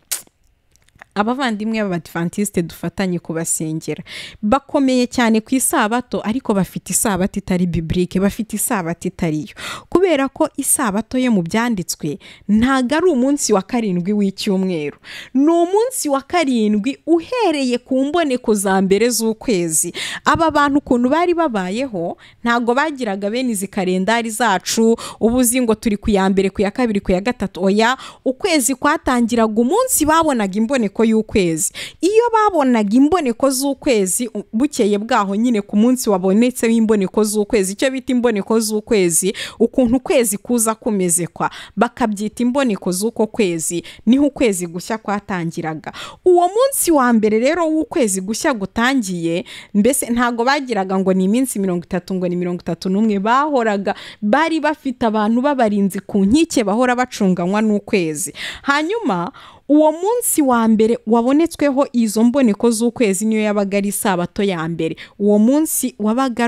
abavandimwe b'abadivantisite dufatanye kubasengera. Bakomeye cyane ku isabato ariko bafite isabato itari biburike bafite isabato itariyo. Kubera ko isabato yo mu byanditswe ntago ari umunsi wa karindwi w'icyumweru. Ni umunsi wa karindwi uhereye ku mboneko za mbere z'ukwezi. Aba bantu ukuntu bari babayeho ntago bagiraga bene izi kalendari zacu uba uzi ngo turi ku ya mbere ku ya kabiri ku ya gatatu. Oya ukwezi kwatangiraga umunsi babonaga imboneko y'ukwezi. Iyo babonaga imboneko z'ukwezi bukeye bwaho nyine ku munsi wabonetseho imboneko z'ukwezi. Icyo bita imboneko z'ukwezi? Ukuntu ukwezi kuza kumeze kwa bakabyita imboneko z'uko kwezi ni ho ukwezi gushya kwatangiraga. Uwo munsi wa mbere rero w'ukwezi gushya gutangiye mbese ntago bagiraga ngo ni iminsi mirongo itatu ngo ni mirongo itatu n'umwe bahoraga. Bari bafite abantu b'abarinzi ku nkike bahora bacunganywa n'ukwezi. Hanyuma uwo munsi wa mbere wabonetsweho izo mboneko z'ukwezi niyo yabaga ari isabato ya mbere. Uwo munsi wabaga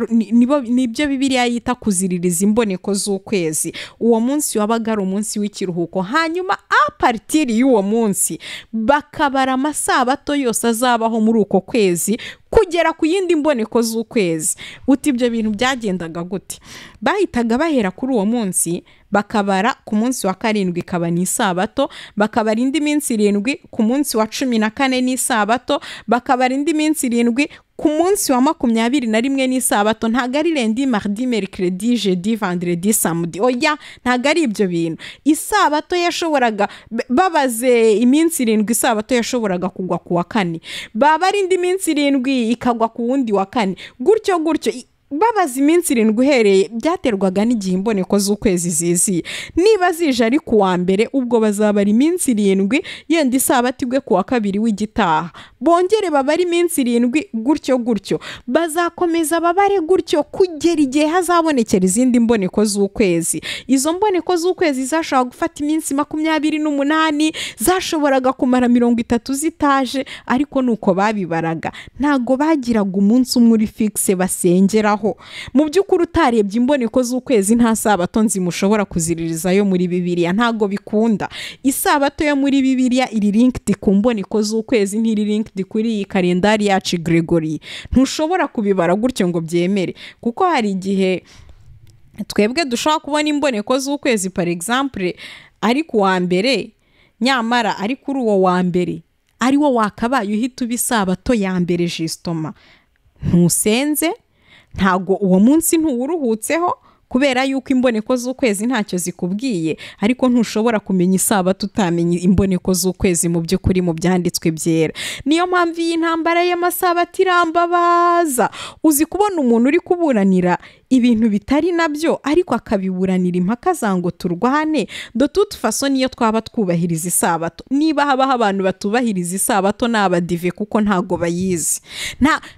ni byo bibiliya yita kuziririza imboneko z'ukwezi. Uwo munsi wabaga ari umunsi w'ikiruhuko. Hanyuma aparitiri y'uwo munsi bakabara amasabato yose azabaho muri uko kwezi kugera ku yindi mboneko z'ukwezi. Uti ibyo bintu byagendaga gute? Bahitaga bahera kuri uwo munsi bakabara ku munsi wa karindwi ikaba ni isabato bakabara indi minsi irindwi ku munsi wa cumi na kane ni isabato bakabara indi minsi irindwi ku munsi wa makumyabiri na rimwe n'isabato. Ntabwo ari rendi mardi mercredi jeudi vendredi samedi. Oya ntabwo ari ibyo bintu. Isabato yashoboraga babaze iminsi irindwi isabato yashoboraga kugwa ku wa kane. Baba ari indi minsi irindwi ikagwa ku wundi wa kane. Gutyo gutyo babaza iminsi irindwi uhereye byaterwaga n'igihe imboneko z'ukwezi ziziye. Niba zije ari ku wa mbere ubwo bazabara iminsi irindwi yenda isabato igwe ku wa kabiri w'igitaha. Bongere babare iminsi irindwi gutyo gutyo. Bazakomeza babare gutyo kugera igihe hazabonekera izindi mboneko z'ukwezi. Izo mboneko z'ukwezi zashobora gufata iminsi makumyabiri n'umunani zashoboraga kumara mirongo itatu zitaje ariko nuko babibaraga. Ntago bagiraga umunsi umwe uri fikise basengeraho. Mu by'ukuri utarebye imboneko z'ukwezi nta sabato nzima ushobora kuziririzayo muri bibiliya. Ntago bikunda. Isabato yo muri bibiliya iri linkedi ku mboneko z'ukwezi ntiri linkedi kuri iyi kalendari yacu Gregory. Ntushobora kubibara gutyo ngo byemere. Kuko hari igihe twebwe dushobora kubona imboneko z'ukwezi par exemple ari ku wa mbere nyamara ari kuri uwo wa mbere ari wo wakabaye uhita uba ya mbere jisitoma ntusenze ntabwo uwo munsi ntuwuruhutseho kubera yuko imboneko z'ukwezi ntacyo zikubwiye. Ariko ntushobora kumenya isabato utamenya imboneko z'ukwezi mu by'ukuri mu byanditswe byera. Niyo mpamvu iyi ntambara y'amasabato irambabaza uzi kubona umuntu uri kuburanira ibintu bitari na byo ariko akabiburanira impaka za ngo turwane. Do tutu faso niyo twaba twubahiriza isabato. Niba habaho abantu batubahiriza isabato ni abadive kuko ntago bayizi.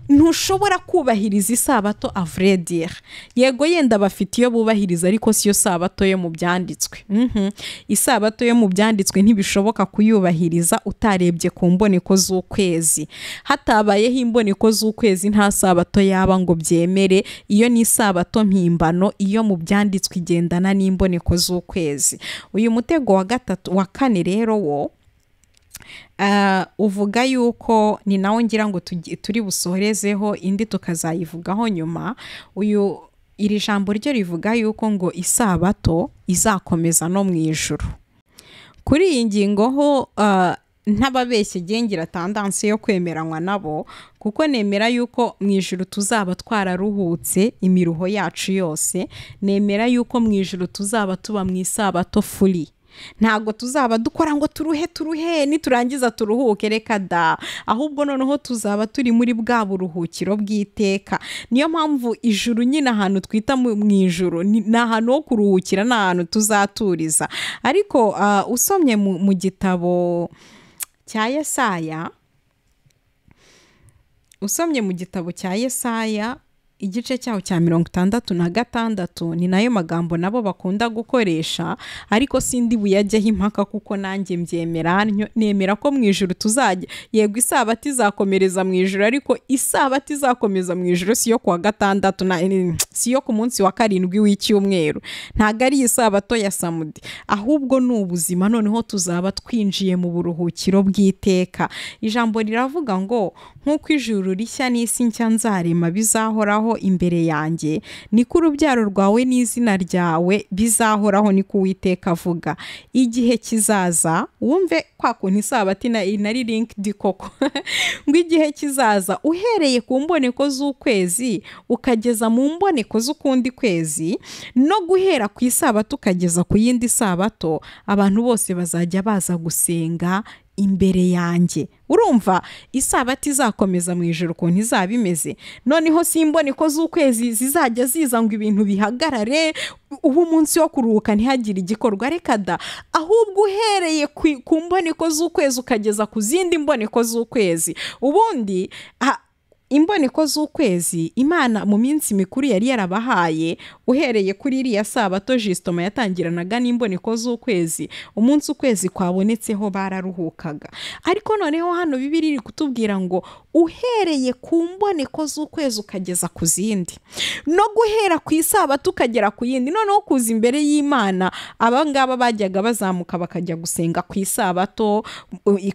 Ntushobora kubahiriza isabato avredire yego yenda bafite iyo bubahiriza ariko siyo sabato yo mu byanditswe. Mhm. isabato yo mu byanditswe ntibishoboka kuyubahiriza utarebye ku mboneko z'ukwezi. Hatabayeho imboneko z'ukwezi nta sabato yaba ngo byemere. Iyo ni isabato mpimbano iyo mu byanditswe igendana n'imboneko z'ukwezi. Uyu mutego wa gatatu wa kane rero wo Ah, uvuga yuko ni nawo ngira ngo turi busohorezeho indi tukazayivugaho nyuma. Uyu iri jambo ryo rivuga yuko ngo isabato izakomeza no mu ijuru. Kuri iyi ngingo ho ntababeshye gengira tandansi yo kwemeranywa nabo kuko nemera yuko mu ijuru tuzaba twararuhutse imiruho yacu yose nemera yuko mu ijuru tuzaba tuba mu isabato furi. Ntabwo tuzaba dukora ngo turuhe turuhe niturangiza turuhuke reka da. Ahubwo noneho tuzaba turi muri bwa buruhukiro bw'iteka. Niyo mpamvu ijuru nyine ahantu twita mu ijuru ni ahantu ho kuruhukira ni ahantu tuzaturiza. Ariko ah, usomye mu gitabo cya yesaya. Usomye mu gitabo cya yesaya igice cyaho cya mirongo itandatu na gatandatu ni na yo magambo nabo bakunda gukoresha ariko sindi buyajyeho impaka kuko nanjye mbyemera. Nemera ko mu ijuru tuzajya. Yego isabato izakomereza mu ijuru ariko isabato izakomeza mu ijuru si yo ku wa gatandatu ni- si yo ku munsi wa karindwi w'icyumweru. Ntabwo ari isabato ya samudi. Ahubwo ni ubuzima noneho tuzaba twinjiye mu buruhukiro bw'iteka. Ijambo riravuga ngo nk'uko ijuru rishya n'isi nshya nzarema bizahoraho imbere yanjye. Niko urubyaro rwawe n'izina ryawe bizahoraho niko uwiteka avuga. Igihe kizaza wumve kwa kuntu isabato ina- inari linkedi koko. Ngo igihe kizaza uhereye ku mboneko z'ukwezi ukageza mu mboneko z'ukundi kwezi no guhera ku isabato ukageza ku yindi sabato abantu bose bazajya baza gusenga imbere yanjye. Urumva isabato izakomeza mu ijoro ukuntu izaba imeze. Noneho si imboneko z'ukwezi zizajya ziza ngo ibintu bihagarare. Uba umunsi wo kuruhuka ntihagire igikorwa. Reka da. Ahubwo uhereye ku- mboneko z'ukwezi ukageza ku zindi mboneko z'ukwezi. Ubundi imboneko z'ukwezi imana mu minsi mikuru yari yarabahaye uhereye kuri iriya sabato jisitoma yatangiranaga n'imboneko z'ukwezi. Umunsi ukwezi kwabonetseho bararuhukaga. Ariko noneho hano bibiri iri kutubwira ngo uhereye ku mboneko z'ukwezi ukageza ku zindi. No guhera ku isabato ukagera ku yindi. Noneho kuza imbere y'imana abangaba bajyaga bazamuka bakajya gusenga ku isabato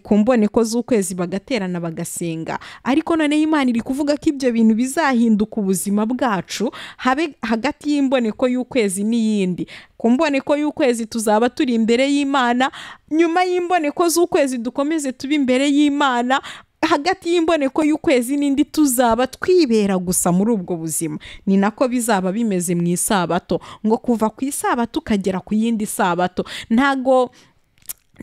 ku mboneko z'ukwezi bagaterana bagasenga. Ariko noneho imana iri kuvuga ko ibyo bintu bizahinduka ubuzima bwacu habe hagati y'imboneko y'ukwezi n'iyindi. Ku mboneko y'ukwezi tuzaba turi imbere y'imana nyuma y'imboneko z'ukwezi dukomeze tube imbere y'imana hagati y'imboneko y'ukwezi n'indi tuzaba twibera gusa muri ubwo buzima. Ni nako bizaba bimeze mu isabato. Ngo kuva ku isabato ukagera ku yindi sabato ntago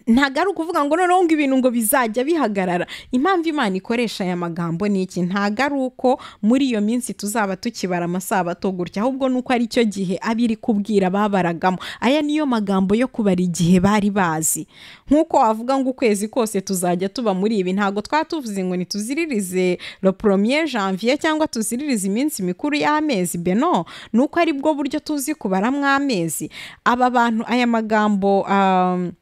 ntabwo ari ukuvuga ngo noneho ngo ibintu ngo bizajya bihagarara. Impamvu imana ikoresha aya magambo ni iki? Ntabwo ari uko muri iyo minsi tuzaba tukibara amasabato gutya ahubwo ni uko ari cyo gihe aba iri kubwira babaragamo. Aya niyo magambo yo kubara igihe bari bazi. Nk'uko wavuga ngo ukwezi kose tuzajya tuba muri ibi ntabwo twaba tuvuze ngo ntituziririze premier janvier cyangwa tuziririze iminsi mikuru y'amezi beno ni uko ari bwo buryo tuzi kubaramo amezi aba bantu aya magambo um,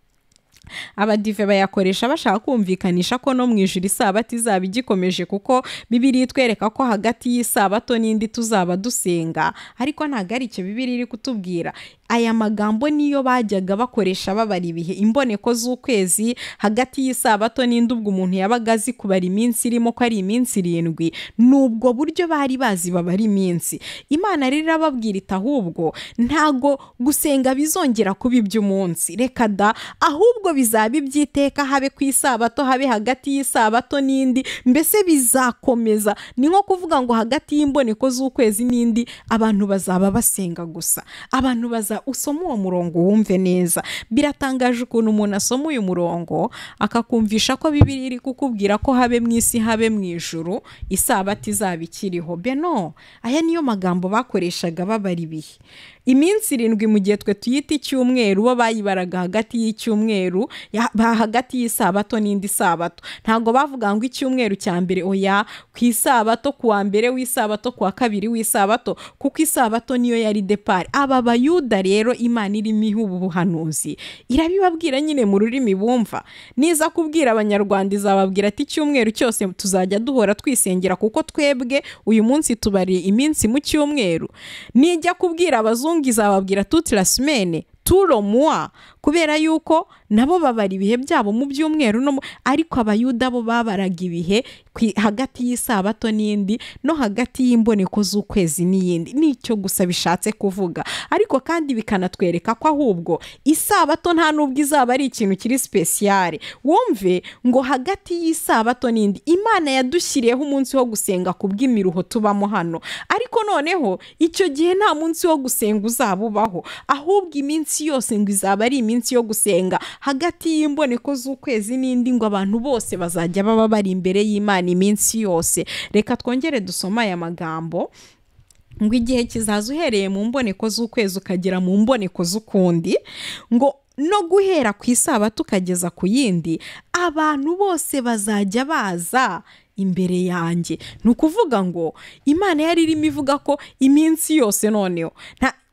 abadive bayakoresha bashaka kumvikanisha ko no mu ijuru isabato izaba igikomeje kuko bibiri itwereka ko hagati y'isabato n'indi tuzaba dusenga. Ariko ntabwo ari icyo bibiri iri kutubwira. Aya magambo niyo bajyaga bakoresha babara ibihe? Imboneko z'ukwezi hagati y'isabato n'indi ubwo umuntu yabaga azi kubara iminsi irimo ko ari iminsi irindwi ni ubwo buryo bari bazi babara iminsi. Imana rero irababwira iti ahubwo ntago gusenga bizongera kuba iby'umunsi. Reka da ahubwo bizaba iby'iteka habe ku isabato habe hagati y'isabato n'indi mbese bizakomeza. Ni nko kuvuga ngo hagati y'imboneko z'ukwezi n'indi abantu bazaba basenga gusa. Abantu baza usoma uwo murongo wumve neza. Biratangaje ukuntu umuntu asoma uyu murongo akakumvisha ko bibiri iri kukubwira ko habe mu isi habe mu ijuru isabato izaba ikiriho. Beno aya niyo magambo bakoreshaga babara ibihe. Iminsi irindwi mu gihe twe tuyita icyumweru bo bayibaraga hagati y'icyumweru hagati y'isabato n'indi sabato. Ntabwo bavuga ngo icyumweru cya mbere oya ku isabato ku wa mbere w'isabato ku wa kabiri w'isabato kuko isabato niyo yari depari aba bayuda rero imana irimo iha ubu buhanuzi. Irabibabwira nyine mu rurimi bumva. Niza kubwira abanyarwanda izababwira ati icyumweru cyose tuzajya duhora twisengera kuko twebwe uyu munsi tubariye iminsi mu cyumweru. Nijya kubwira abazungu izababwira toute la semaine turo muwa kubera yuko nabo babara ibihe byabo mu byumweru no ariko abayuda bo babaraga ibihe hagati y'isabato n'indi no hagati y'imboneko z'ukwezi n'iyindi. Nicyo gusa bishatse kuvuga. Ariko kandi bikanatwereka ko ahubwo isabato nta nubwo izaba ari ikintu kiri sipesiyare wumve ngo hagati y'isabato n'indi imana yadushyiriyeho umunsi wo gusenga ku bw'imiruho tubamo hano. Ariko noneho icyo gihe nta munsi wo gusenga uzaba ubaho. Ahubwo iminsi yose ngo izaba ari iminsi yo gusenga. Hagati y'imboneko z'ukwezi n'indi ngo abantu bose bazajya baba bari imbere y'imana. Iminsi yose. Reka twongere dusome aya magambo ngo igihe kizaza uhereye mu mboneko z'ukwezi ukagera mu mboneko z'ukundi ngo no guhera ku isabato ukageza ku yindi abantu bose bazajya baza imbere yanjye. Ni ukuvuga ngo imana yari irimo ivuga ko iminsi yose noneho.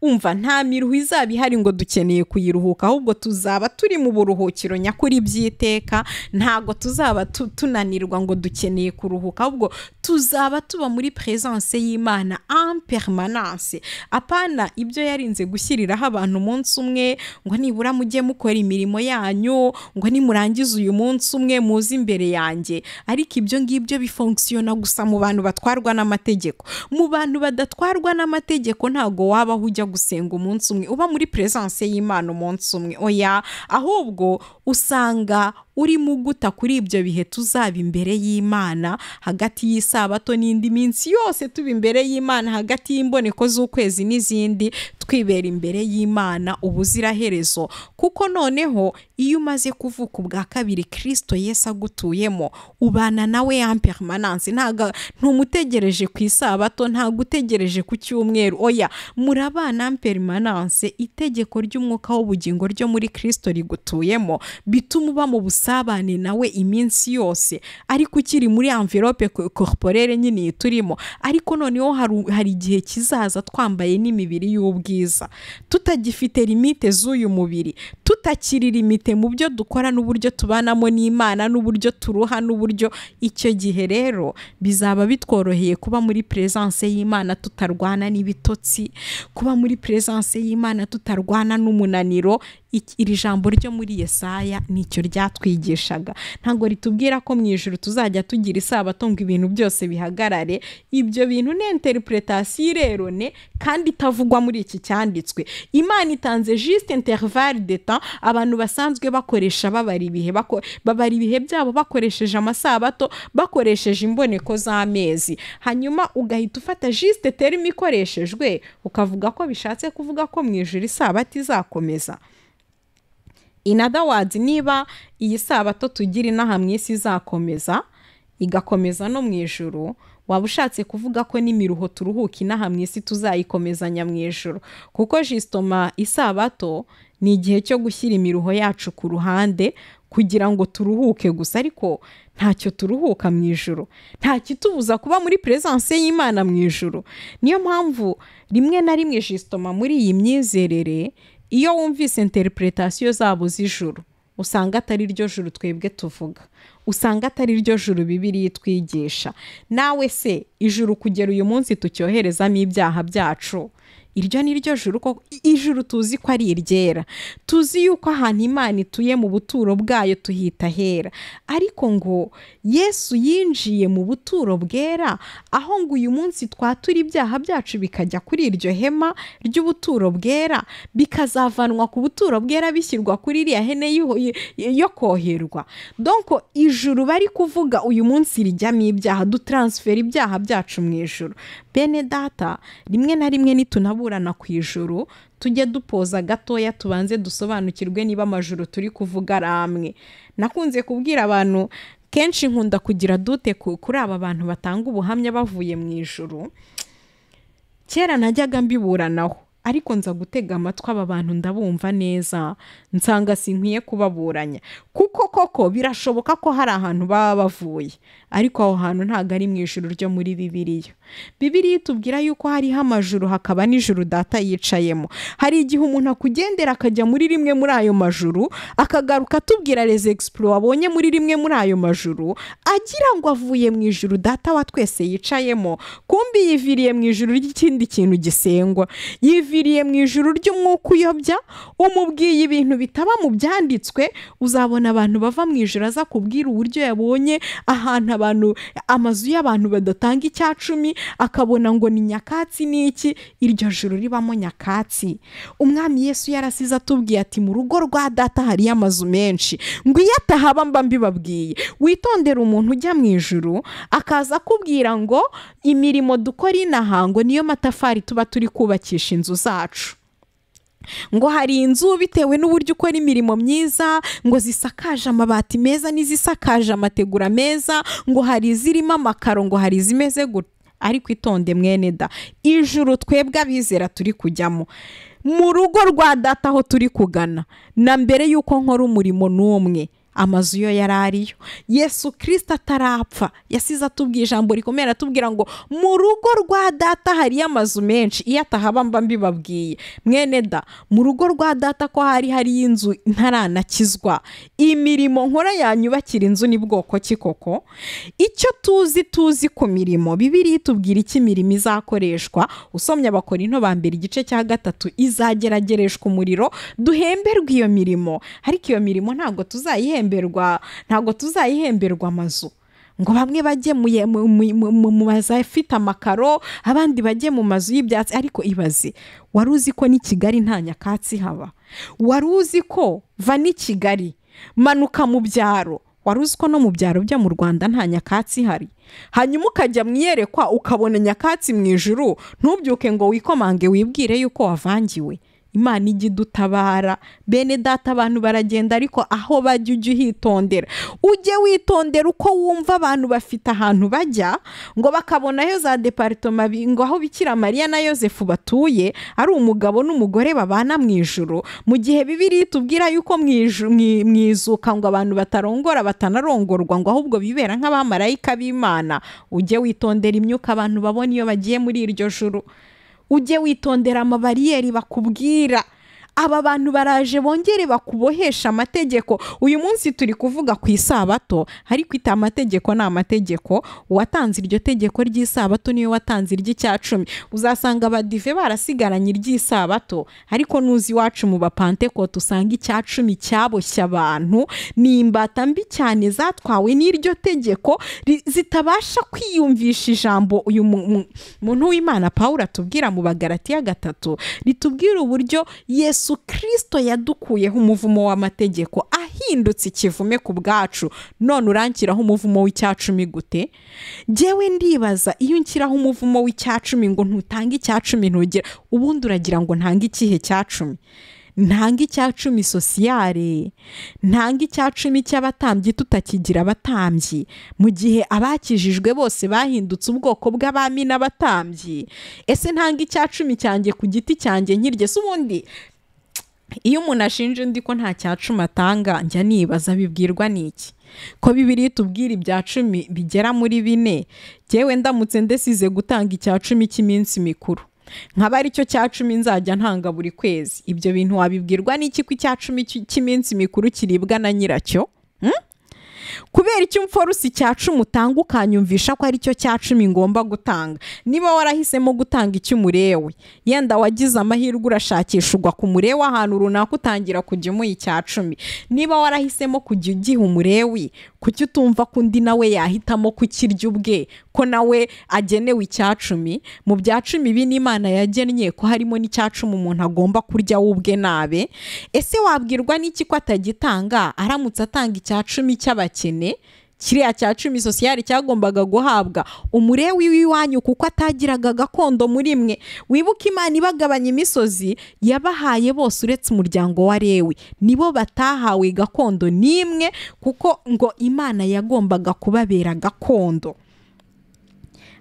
Umva nta miruho izaba ihari ngo dukeneye kuyiruhuka ahubwo tuzaba turi mu buruhukiro nyakuri by'iteka ntabwo tuzaba tu- tunanirwa ngo dukeneye kuruhuka ahubwo tuzaba tuba muri presence y'imana en permanence. Apana ibyo yarinze gushyiriraho abantu umunsi umwe ngo nibura mujye mukora imirimo yanyu ngo nimurangize uyu munsi umwe muze imbere yanjye. Ariko ibyo ngibyo bifonkisiyona gusa mu bantu batwarwa n'amategeko. Mu bantu badatwarwa n'amategeko ntabwo wabaho ujya gusenga umunsi umwe uba muri presence y'imana umunsi umwe. Oya ahubwo usanga urimo uguta kuri ibyo bihe tuzaba imbere y'imana hagati y'isabato n'indi minsi yose tuba imbere y'imana hagati y'imboneko z'ukwezi n'izindi twibera imbere y'imana ubuziraherezo. Kuko noneho iyo umaze kuvuka ubwa kabiri kirisito Yesu agutuyemo ubana nawe ya permanence. Ntago ntumutegereje ku isabato ntago utegereje ku cyumweru. Oya murabana permanence itegeko ry'umwuka w'ubugingo ryo muri kirisito rigutuyemo bituma uba mu busabane nawe iminsi yose. Ariko ukiri muri envelope corporelle nyine turimo. Ariko noneho hari igihe kizaza twambaye n'imibiri y'ubwiza. Tutagifite limite z'uyu mubiri. Tutakiri limite mu byo dukora n'uburyo tubanamo n'imana n'uburyo turuha n'uburyo icyo gihe rero bizaba bitworoheye kuba muri presence y'imana tutarwana n'ibitotsi kuba muri presence y'imana tutarwana n'umunaniro. Iri jambo ryo muri yesaya ni cyo ryatwigishaga. Ntabwo ritubwira ko mu ijoro tuzajya tugira isabato ngo ibintu byose bihagarare. Ibyo bintu ni interpretation rero ne kandi itavugwa muri iki cyanditswe. Imana itanze juste intervalle de temps abantu basanzwe bakoresha babara ibihe babara ibihe byabo bakoresheje amasabato bakoresheje imboneko z'amezi. Hanyuma ugahita ufata juste terme ikoreshejwe ukavuga ko bishatse kuvuga ko mu ijoro isabato izakomeza. In other niba iyi sabato tugira inaha mu isi izakomeza igakomeza no mu ijoro waba ushatse kuvuga ko n'imiruho turuhuka inaha mu isi tuzayikomezanya mu ijoro. Kuko jisitoma isabato ni igihe cyo gushyira imiruho yacu ku ruhande kugira ngo turuhuke gusa ariko ntacyo turuhuka mu ijoro nta kitubuza kuba muri presence y'imana mu ijoro niyo mpamvu rimwe na rimwe jisitoma muri iyi myizerere iyo wumvise interpretation zabo z'ijuru usanga atari ryo juru twebwe tuvuga. Usanga atari ryo juru bibiri twigisha nawe se ijuru kugera uyu munsi tucyoherezamo ibyaha byacu? Iryo ni ryo juru koko ijuru tuzi ko ari iryera. Tuzi yuko ahantu imana ituye mu buturo bwayo tuhita hera ariko ngo yesu yinjiye mu buturo bwera aho ngo uyu munsi twatura ibyaha byacu bikajya kuri iryo hema ry'ubuturo bwera bikazavanwa ku buturo bwera bishyirwa kuri iriya hene yo- koherwa. Donko ijuru bari kuvuga uyu munsi rijyamo ibyaha dutaransifera ibyaha byacu mu ijuru. Bene data rimwe na rimwe nitunaburana ku ijuru tujye dupoza gatoya tubanze dusobanukirwe niba amajuru turi kuvuga ari amwe. Nakunze kubwira abantu kenshi nkunda kugira dute ku- kuri aba bantu batanga ubuhamya bavuye mu ijuru. Kera najyaga mbiburanaho ariko nza gutega amatwi aba bantu ndabumva neza nsanga sinkwiye kubaburanya. Kuko koko birashoboka ko hari ahantu baba bavuye ariko aho hantu ntabwo ari mu ijuru ryo muri bibiliya. Bibiliya itubwira yuko hariho amajuru hakaba n'ijuru data yicayemo. Hari igihe umuntu akugendera akajya muri rimwe muri ayo majuru akagaruka atubwira les exploits abonye muri rimwe muri ayo majuru agira ngo avuye mu ijuru data wa twese yicayemo. Kumbi yiviriye mu ijuru ry'ikindi kintu gisengwa. Yiviriye mu ijuru ry'umwuka uyobya umubwiye ibintu bitaba mu byanditswe uzabona abantu bava mu ijuru aza kubwira uburyo yabonye ahantu abantu amazu y'abantu badatanga icya cumi akabona ngo ni nyakatsi n'iki? Iryo juru ribamo nyakatsi. Umwami yesu yarasize atubwiye ati mu rugo rwa data hariyo amazu menshi. Ngo iyo atahaba mba mbibabwiye. Witondere umuntu ujya mu ijuru akaza akubwira ngo imirimo dukora inaha ngo niyo matafari tuba turi kubakisha inzu zacu. Ngo hari inzu bitewe n'uburyo ukora imirimo myiza ngo zisakaje amabati meza n'izisakaje amategura meza ngo hari izirimo amakaro ngo hari izimeze gutya ariko itonde mwene da. Ijuru twebwe abizera turi kujyamo. Mu rugo rwa data aho turi kugana na mbere y'uko nkora umurimo n'umwe amazu yo yari ariyo. Yesu kirisita atarapfa. Yasize atubwiye ijambo rikomeye aratubwira ngo mu rugo rwa data hariyo amazu menshi. Iyo atahaba mba mbibabwiye. Mwene da mu rugo rwa data ko hari hariyo inzu ntaranakizwa. Imirimo nkora yanyubakira inzu ni bwoko ki koko? Icyo tuzi tuzi ku mirimo. Bibiri itubwira icyo imirimo izakoreshwa? Usomye abakora into mbere igice cya gatatu izageragereshwa umuriro. Duhemberwa iyo mirimo. Ariko iyo mirimo ntabwo tuzayihemberwa ntabwo tuzayihemberwa amazu. Ngo bamwe bajye mu mazu afite amakaro abandi bajye mu mazu y'ibyatsi ariko ibaze. Wari uzi ko n'i kigali nta nyakatsi haba? Wari uzi ko va n'i kigali manuka mu byaro? Wari uzi ko no mu byaro byo mu rwanda nta nyakatsi ihari? Hanyuma ukajya mu iyerekwa ukabona nyakatsi mu ijuru ntubyuke ngo wikomange wibwire yuko wavangiwe. Imana ijya idutabara. Bene data abantu baragenda ariko aho bajya ujye uhitondera. Ujye witondera uko wumva abantu bafite ahantu bajya ngo bakabonayo za deparitoma ngo aho bikira mariya na yosefu batuye ari umugabo n'umugore babana mu ijuru. Mu gihe bibiri tubwira yuko mu izuka ngo abantu batarongora batanarongorwa ngo ahubwo bibera nk'abamarayika b'imana. Ujye witondera imyuka abantu babona iyo bagiye muri iryo juru. Ujye witondera amabariyeri bakubwira. Aba bantu baraje bongere bakubohesha amategeko. Uyu munsi turi kuvuga ku isabato ariko ita amategeko ni amategeko. Uwatanze iryo tegeko ry'isabato ni we watanze iry'icyacumi uzasanga abadive barasigaranye iry'isabato ariko nuzi iwacu mu bapantekote usanga icyacumi cyaboshye abantu. Ni imbata mbi cyane zatwawe n'iryo tegeko zitabasha kwiyumvisha ijambo. Uyu mu- mu- muntu w'imana paul atubwira mu bagaratiya gatatu ritubwira uburyo yesu kirisito yadukuyeho umuvumo w'amategeko ahindutse ikivume ku bwacu. None urankiraho umuvumo w'icyacumi gute? Jyewe ndibaza iyo unshyiraho umuvumo w'icyacumi ngo ntutange icyacumi ntugire ubundi uragira ngo ntange ikihe cyacumi? Ntange icyacumi sosiyare ntange icyacumi cy'abatambyi tutakigira abatambyi? Mu gihe abakijijwe bose bahindutse ubwoko bw'abami n'abatambyi? Ese ntange icyacumi cyanjye ku giti cyanjye nkirye se ubundi iyo umuntu ashinja undi ko nta cyacumi atanga njya nibaza bibwirwa n'iki? Ko bibiri tubwira ibya cumi bigera muri bine? Jyewe ndamutse ndesize gutanga icya cumi cy'iminsi mikuru. Nkaba ari cyo cya cumi nzajya ntanga buri kwezi. Ibyo bintu wabibwirwa n'iki ko icya cumi cy- cy'iminsi mikuru kiribwa na nyiracyo? Hmm? Kubera icyo umforosi cya cumi utanga ukanyumvisha ko ari cyo cya cumi ngomba gutanga. Niba warahisemo gutanga icyo umurewe yenda wagize amahirwe urashakisha ugwa ku murewe ahantu runaka utangira kujya umuha icya cumi niba warahisemo kujya ugiha umurewi kuki utumva ko undi nawe yahitamo kukirya ubwe? Ko nawe agenewe icya cumi mu bya cumi bine imana yagennye ko harimo n'icya cumi umuntu agomba kurya we ubwe nabe. Ese wabwirwa n'iki ko atagitanga? Aramutse atanga icya cumi cy'abakene? Kiriya cya cumi sosiyali cyagombaga guhabwa. Umurewi w'iwanyu kuko atagiraga gakondo muri mwe. Wibuke imana ibagabanya imisozi yabahaye bose uretse umuryango wa rewi nibo batahawe gakondo n'imwe kuko ngo imana yagombaga kubabera gakondo.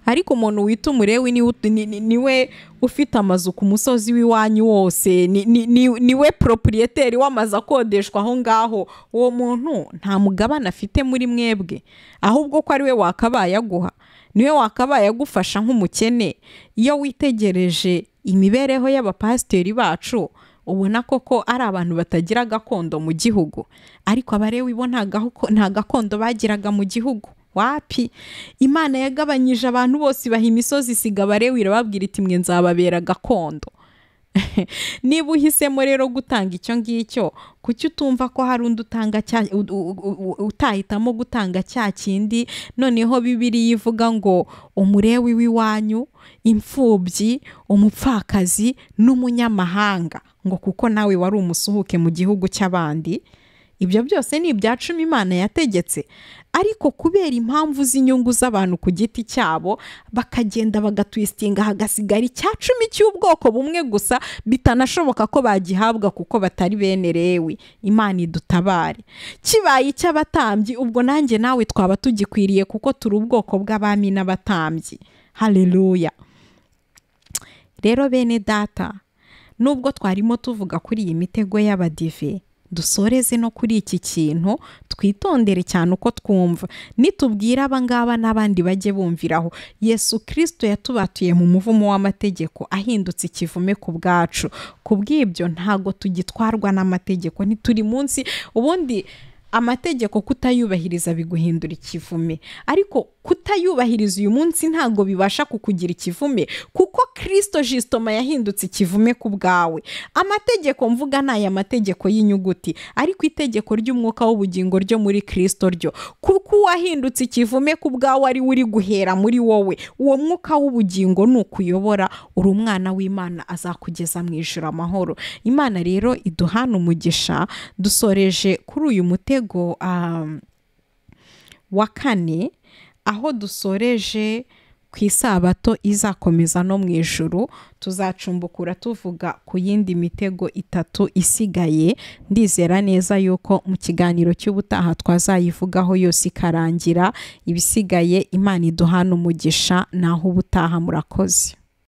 Ariko umuntu wita umurewi ni we ufite amazu ku musozi w'iwanyu wose ni- ni- ni- ni we propriyeteri w'amazu akodeshwa aho ngaho. Uwo muntu nta mugabane afite muri mwebwe ahubwo ko ari we wakabaye aguha. Niwe wakabaye agufasha nk'umukene. Iyo witegereje imibereho y'abapasiteri bacu ubona koko ari abantu batagira gakondo mu gihugu. Ariko abarewi bo nta gakondo bagiraga mu gihugu. Wapi? Imana yagabanyije abantu bose ibaha imisozi isiga abarewi irababwira iti mwe nzababera gakondo. Niba uhisemo rero gutanga icyo ngicyo kuki utumva ko hari undi utahitamo gutanga cya kindi? Noneho bibiriya ivuga ngo umurewi w'iwanyu imfubyi umupfakazi n'umunyamahanga. Ngo kuko nawe wari umusuhuke mu gihugu cy'abandi ibyo byose ni ibya cumi imana yategetse. Ariko kubera impamvu z'inyungu z'abantu ku giti cyabo bakagenda bagatwistinga hagasigara icya cumi cy'ubwoko bumwe gusa bitanashoboka ko bagihabwa kuko batari bene rewi imana idutabare. Kibaye icy'abatambyi ubwo nanjye nawe twaba tugikwiriye kuko turi ubwoko bw'abami n'abatambyi. Haleluya. Rero bene data nubwo twarimo tuvuga kuri iyi mitego y'abadive dusoreze no kuri iki kintu twitondere cyane uko twumva. Nitubwira abangaba n'abandi bajye bumviraho. Yesu kirisito yatubatuye mu muvumo w'amategeko ahindutse ikivume ku bwacu. Ku bw'ibyo ntago tugitwarwa n'amategeko. Ntituri munsi ubundi amategeko kutayubahiriza biguhindura ikivume. Ariko kutayubahiriza uyu munsi ntabwo bibasha kukugira ikivume kuko kirisito jisitoma yahindutse ikivume ku bwawe. Amategeko mvuga ni aya mategeko y'inyuguti ariko itegeko ry'umwuka w'ubugingo ryo muri kirisito ryo. Kuko uwahindutse ikivume ku bwawe ari uri guhera muri wowe. Uwo mwuka w'ubugingo ni ukuyobora uri umwana w'imana azakugeza mu ijoro amahoro. Imana rero iduhana umugisha dusoreje kuri uyu mutego um, wa kane aho dusoreje ku isabato izakomeza no mu ijuru tuzacumbukura tuvuga ku yindi mitego itatu isigaye. Ndizera neza yuko mu kiganiro cy'ubutaha twazayivugaho yose ikarangira ibisigaye imana iduhana umugisha naho ubutaha murakoze.